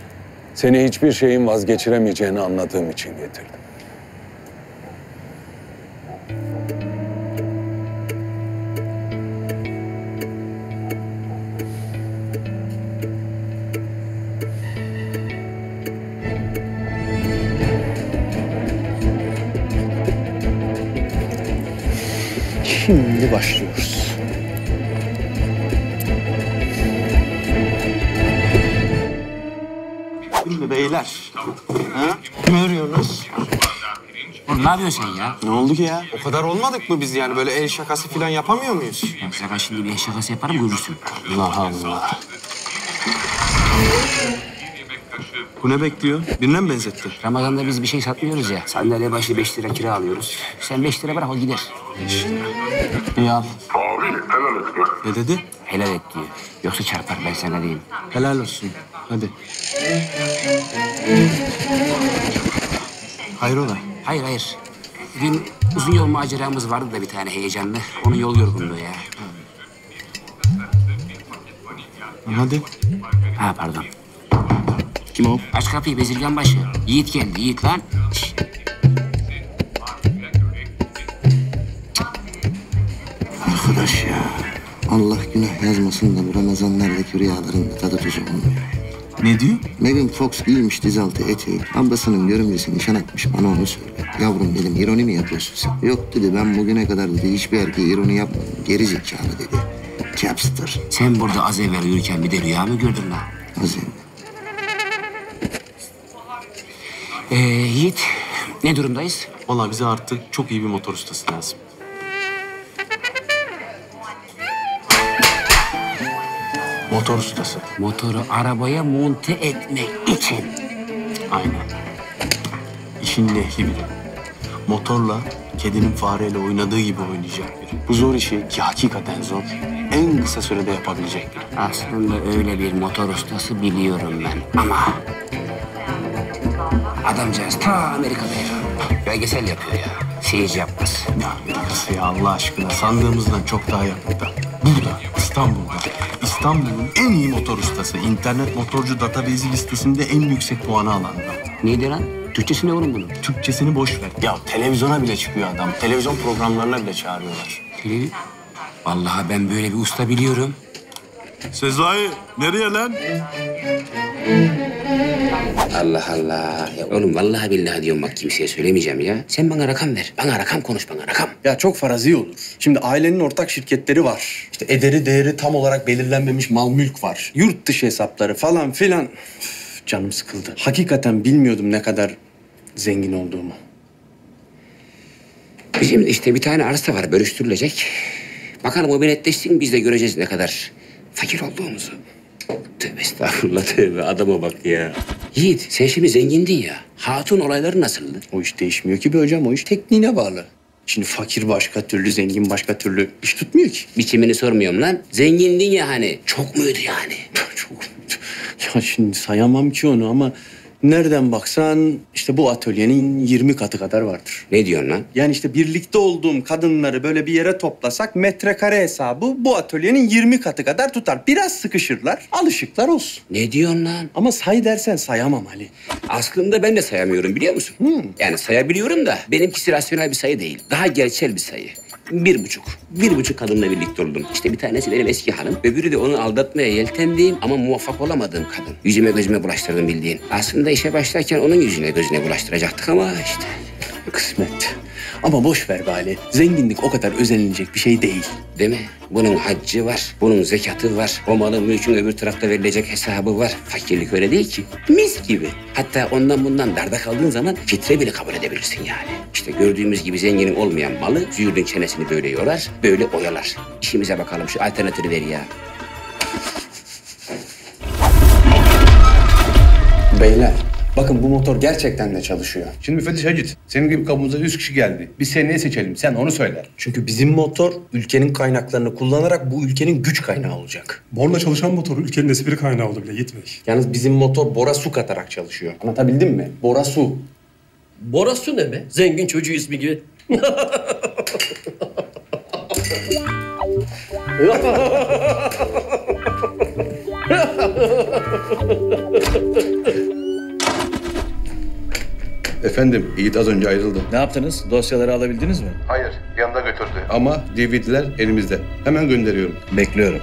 Speaker 7: Seni hiçbir şeyin vazgeçiremeyeceğini anladığım için getirdim.
Speaker 6: Şimdi başlıyoruz.
Speaker 26: Şimdi beyler. Ha? Arıyorsunuz?
Speaker 1: Oğlum ne yapıyorsun sen ya?
Speaker 26: Ne oldu ki ya? O kadar olmadık mı biz yani? Böyle el şakası falan yapamıyor muyuz?
Speaker 1: Ya şaka şimdi bir şakası yaparım görürsün.
Speaker 26: Allah Allah. Bu ne bekliyor? Birine mi benzetti?
Speaker 1: Ramazan'da biz bir şey satmıyoruz ya. Sandalye başı 5 lira kira alıyoruz. Sen 5 lira bırak o gider.
Speaker 26: İyi al. Ne dedi?
Speaker 1: Helal et diyor. Yoksa çarpar ben sana diyeyim.
Speaker 26: Helal olsun. Hadi. Hayrola?
Speaker 1: Hayır hayır. Dün uzun yol maceramız vardı da bir tane heyecanlı. Onun yol yorgunluğu ya.
Speaker 26: Hadi.
Speaker 1: Ha pardon.
Speaker 26: Kim o?
Speaker 1: Aç kapıyı bezirgan başı. Yiğit geldi Yiğit lan.
Speaker 26: Arkadaş ya. Allah günah yazmasın da bu Ramazanlardaki rüyaların da tadı tuzu olmuyor. Ne diyor? Megan Fox giymiş dizaltı eteği. Ablasının görümcesi nişan atmış bana onu söyle. Yavrum dedim ironi mi yapıyorsun sen? Yok dedi ben bugüne kadar dedi hiçbir erkeğe ironi yapmadım. Geri zekalı dedi. Capster.
Speaker 1: Sen burada az evvel uyurken bir de rüya mı gördün lan?
Speaker 26: Az evvel.
Speaker 1: Ee, Yiğit ne durumdayız?
Speaker 26: Vallahi bize artık çok iyi bir motor ustası lazım. Motor ustası.
Speaker 1: Motoru arabaya monte etmek için.
Speaker 26: Aynen. İşin ehli biri. Motorla kedinin fareyle oynadığı gibi oynayacak biri. Bu zor işi ki hakikaten zor. En kısa sürede yapabilecek biri.
Speaker 1: Aslında öyle bir motor ustası biliyorum ben ama... Adamcağız ta Amerika'da ya. Belgesel yapıyor ya. Seyirci yapmaz.
Speaker 26: Ne Amerikası ya Allah aşkına. Sandığımızdan çok daha yakında. Burada, İstanbul'da. İstanbul'un en iyi motor ustası. İnternet motorcu database listesinde en yüksek puanı alan adam.
Speaker 1: Neydi lan? Türkçesi ne oğlum bunun?
Speaker 26: Türkçesini boş ver. Ya televizyona bile çıkıyor adam. Televizyon programlarına bile çağırıyorlar.
Speaker 1: Televi- Vallahi ben böyle bir usta biliyorum.
Speaker 26: Sezai nereye lan?
Speaker 1: Allah Allah. Ya oğlum vallahi billahi diyorum bak kimseye söylemeyeceğim ya. Sen bana rakam ver. Bana rakam konuş bana rakam.
Speaker 6: Ya çok farazi olur. Şimdi ailenin ortak şirketleri var. İşte ederi değeri tam olarak belirlenmemiş mal mülk var. Yurt dışı hesapları falan filan. Üf, canım sıkıldı. Hakikaten bilmiyordum ne kadar zengin olduğumu.
Speaker 1: Bizim işte bir tane arsa var bölüştürülecek. Bakalım o bir netleşsin biz de göreceğiz ne kadar fakir olduğumuzu. Tövbe estağfurullah tövbe adama bak ya. Yiğit sen şimdi zengindin ya. Hatun olayları nasıldı?
Speaker 6: O iş değişmiyor ki be hocam. O iş tekniğine bağlı. Şimdi fakir başka türlü, zengin başka türlü iş tutmuyor ki.
Speaker 1: Biçimini sormuyorum lan. Zengindin ya hani. Çok muydu yani?
Speaker 6: Çok. Ya şimdi sayamam ki onu ama nereden baksan işte bu atölyenin 20 katı kadar vardır.
Speaker 1: Ne diyorsun lan?
Speaker 6: Yani işte birlikte olduğum kadınları böyle bir yere toplasak metrekare hesabı bu atölyenin 20 katı kadar tutar. Biraz sıkışırlar, alışıklar olsun.
Speaker 1: Ne diyorsun lan?
Speaker 6: Ama say dersen sayamam Ali.
Speaker 1: Aslında ben de sayamıyorum biliyor musun? Yani sayabiliyorum da benimkisi rasyonel bir sayı değil. Daha gerçel bir sayı. Bir buçuk. Bir buçuk kadınla birlikte oldum. İşte bir tanesi benim eski hanım. Öbürü de onu aldatmaya yeltendiğim ama muvaffak olamadığım kadın. Yüzüme gözüme bulaştırdım bildiğin. Aslında işe başlarken onun yüzüne gözüne bulaştıracaktık ama işte.
Speaker 6: Kısmet. Ama boş ver be Ali. Zenginlik o kadar özenilecek bir şey değil.
Speaker 1: Değil mi? Bunun haccı var, bunun zekatı var. O malın mülkün öbür tarafta verilecek hesabı var. Fakirlik öyle değil ki. Mis gibi. Hatta ondan bundan darda kaldığın zaman fitre bile kabul edebilirsin yani. İşte gördüğümüz gibi zenginin olmayan malı züğürdün çenesini böyle yorar, böyle oyalar. İşimize bakalım şu alternatifi ver ya.
Speaker 6: Beyler, bakın bu motor gerçekten de çalışıyor.
Speaker 14: Şimdi müfettiş Hacit, senin gibi kapımıza 100 kişi geldi. Biz seni ne seçelim? Sen onu söyle.
Speaker 6: Çünkü bizim motor ülkenin kaynaklarını kullanarak bu ülkenin güç kaynağı olacak.
Speaker 27: Borla çalışan motor ülkenin espri kaynağı oldu bile Yiğit Bey.
Speaker 6: Yalnız bizim motor bora su katarak çalışıyor. Anlatabildim mi? Bora su.
Speaker 28: Bora Su ne be? Zengin çocuğu ismi gibi.
Speaker 14: Efendim, Yiğit az önce ayrıldı.
Speaker 28: Ne yaptınız? Dosyaları alabildiniz mi?
Speaker 14: Hayır, yanında götürdü. Ama DVD'ler elimizde. Hemen gönderiyorum.
Speaker 28: Bekliyorum.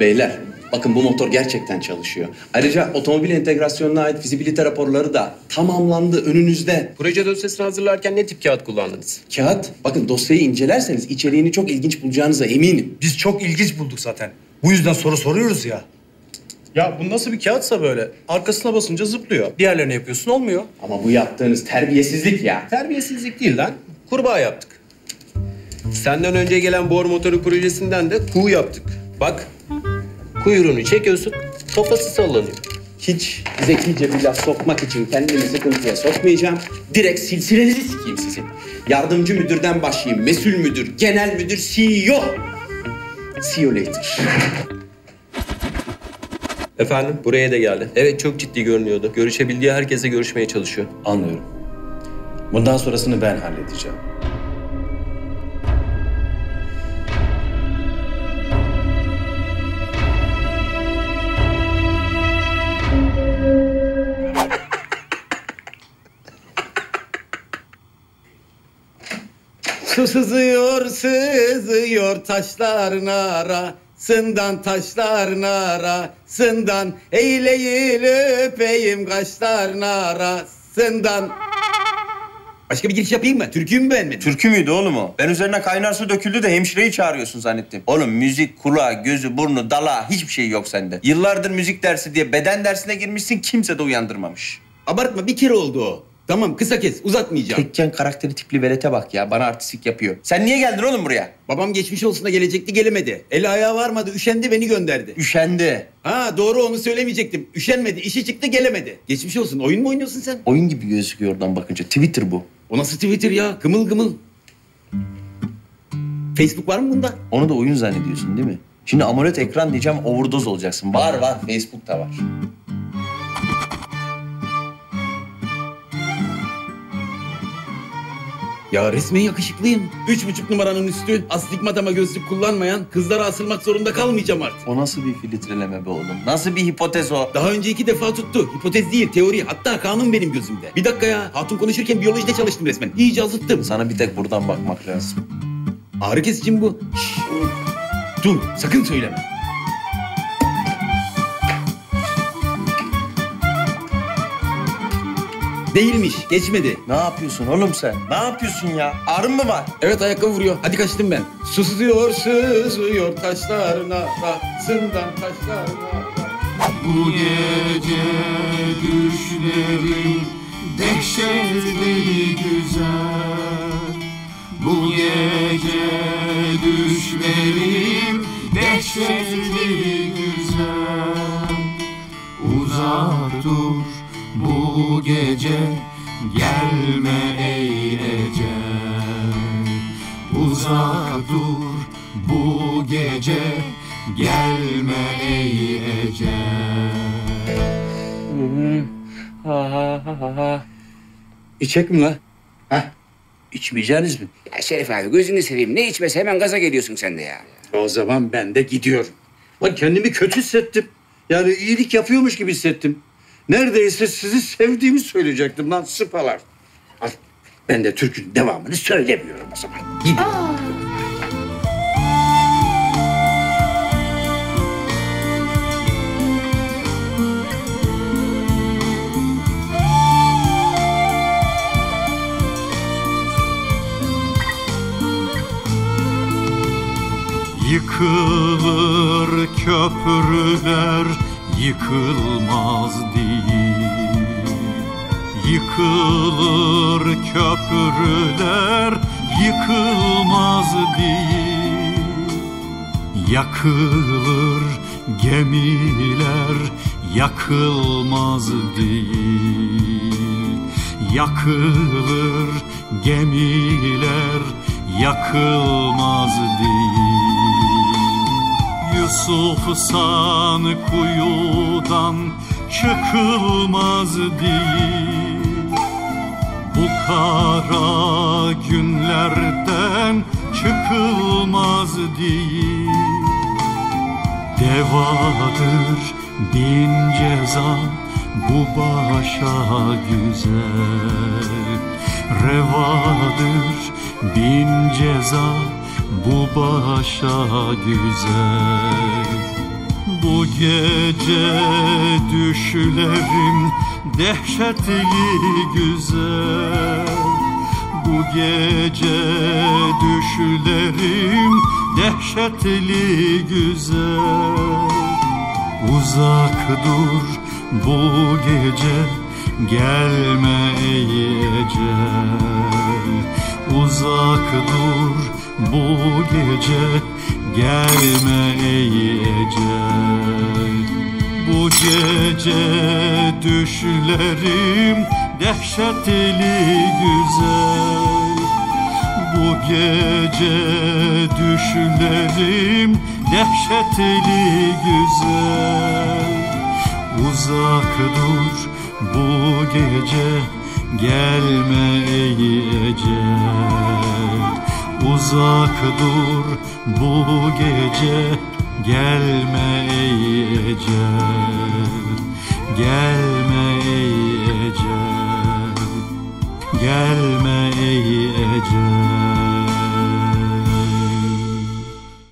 Speaker 6: Beyler, bakın bu motor gerçekten çalışıyor. Ayrıca otomobil entegrasyonuna ait fizibilite raporları da tamamlandı önünüzde.
Speaker 29: Proje dosyasını hazırlarken ne tip kağıt kullandınız?
Speaker 6: Kağıt, bakın dosyayı incelerseniz içeriğini çok ilginç bulacağınıza eminim.
Speaker 23: Biz çok ilginç bulduk zaten. Bu yüzden soru soruyoruz ya.
Speaker 30: Ya bu nasıl bir kağıtsa böyle? Arkasına basınca zıplıyor. Diğerlerini yapıyorsun olmuyor.
Speaker 6: Ama bu yaptığınız terbiyesizlik ya.
Speaker 30: Terbiyesizlik değil lan. Kurbağa yaptık.
Speaker 29: Senden önce gelen bor motoru projesinden de kuğu yaptık. Bak, kuyruğunu çekiyorsun, kafası sallanıyor.
Speaker 6: Hiç zekice bir laf sokmak için kendimi sıkıntıya sokmayacağım. Direkt silsilenizi sikeyim sizin. Yardımcı müdürden başlayayım. Mesul müdür, genel müdür, CEO. See you later.
Speaker 29: Efendim, buraya da geldi. Evet, çok ciddi görünüyordu. Görüşebildiği herkese görüşmeye çalışıyor.
Speaker 30: Anlıyorum. Bundan sonrasını ben halledeceğim.
Speaker 23: Su sızıyor, sızıyor taşların arasından, taşların arasından. Eğil eğil öpeyim kaşların arasından. Başka bir giriş yapayım mı? Türküyü mü beğenmedin?
Speaker 31: Türkü müydü oğlum o? Ben üzerine kaynar su döküldü de hemşireyi çağırıyorsun zannettim. Oğlum müzik, kulağı, gözü, burnu, dala hiçbir şey yok sende. Yıllardır müzik dersi diye beden dersine girmişsin kimse de uyandırmamış.
Speaker 23: Abartma bir kere oldu o. Tamam kısa kes uzatmayacağım.
Speaker 31: Tekken karakteri tipli velete bak ya bana artistik yapıyor. Sen niye geldin oğlum buraya?
Speaker 23: Babam geçmiş olsun da gelecekti gelemedi. El ayağı varmadı üşendi beni gönderdi.
Speaker 31: Üşendi.
Speaker 23: Ha doğru onu söylemeyecektim. Üşenmedi işi çıktı gelemedi. Geçmiş olsun oyun mu oynuyorsun sen?
Speaker 31: Oyun gibi gözüküyor oradan bakınca. Twitter bu.
Speaker 23: O nasıl Twitter ya? Kımıl kımıl. Facebook var mı bunda?
Speaker 31: Onu da oyun zannediyorsun değil mi? Şimdi AMOLED ekran diyeceğim overdose olacaksın.
Speaker 6: Var var Facebook'ta var.
Speaker 23: Ya resmen yakışıklıyım. Üç buçuk numaranın üstü, astigmat gözlük kullanmayan kızlara asılmak zorunda kalmayacağım artık.
Speaker 31: O nasıl bir filtreleme be oğlum? Nasıl bir hipotez o?
Speaker 23: Daha önce iki defa tuttu. Hipotez değil, teori. Hatta kanun benim gözümde. Bir dakika ya. Hatun konuşurken biyolojide çalıştım resmen. İyice azıttım.
Speaker 31: Sana bir tek buradan bakmak lazım.
Speaker 23: Ağrı kesici mi bu? Şşş. Dur, sakın söyleme. Değilmiş, geçmedi.
Speaker 31: Ne yapıyorsun oğlum sen? Ne yapıyorsun ya? Ağrın mı var?
Speaker 23: Evet ayakkabı vuruyor. Hadi kaçtım ben. Su sızıyor, sızıyor taşlarına arasından taşlarına.
Speaker 32: Bu gece düşlerim dehşetli güzel Bu gece düşlerim dehşetli güzel Uzak dur bu gece gelme ey ecel Uzak dur bu gece gelme ey ecel
Speaker 23: İçek mi lan? Heh. İçmeyeceğiniz mi?
Speaker 1: Ya Şerif abi gözünü seveyim. Ne içmesi hemen gaza geliyorsun sen de ya.
Speaker 23: O zaman ben de gidiyorum. Lan kendimi kötü hissettim. Yani iyilik yapıyormuş gibi hissettim. Neredeyse sizi sevdiğimi söyleyecektim lan sıpalar. Al, ben de türkünün devamını söylemiyorum o zaman. Gidin. Aa.
Speaker 32: Yıkılır köprüler yıkılmaz Yıkılır köprüler yıkılmaz değil. Yakılır gemiler yakılmaz değil. Yakılır gemiler yakılmaz değil. Yusuf san kuyudan çıkılmaz değil kara günlerden çıkılmaz değil. Devadır bin ceza bu başa güzel. Revadır bin ceza bu başa güzel Bu gece düşlerim dehşetli güzel. Bu gece düşlerim dehşetli güzel. Uzak dur bu gece gelme ey ecel Uzak dur bu gece gelme ey ecel Bu gece düşlerim dehşetli güzel. Bu gece düşlerim dehşetli güzel. Uzak dur bu gece gelme ey ecel Uzak dur bu gece gelme ey ecel Gelme ey ecel Gelme ey ecel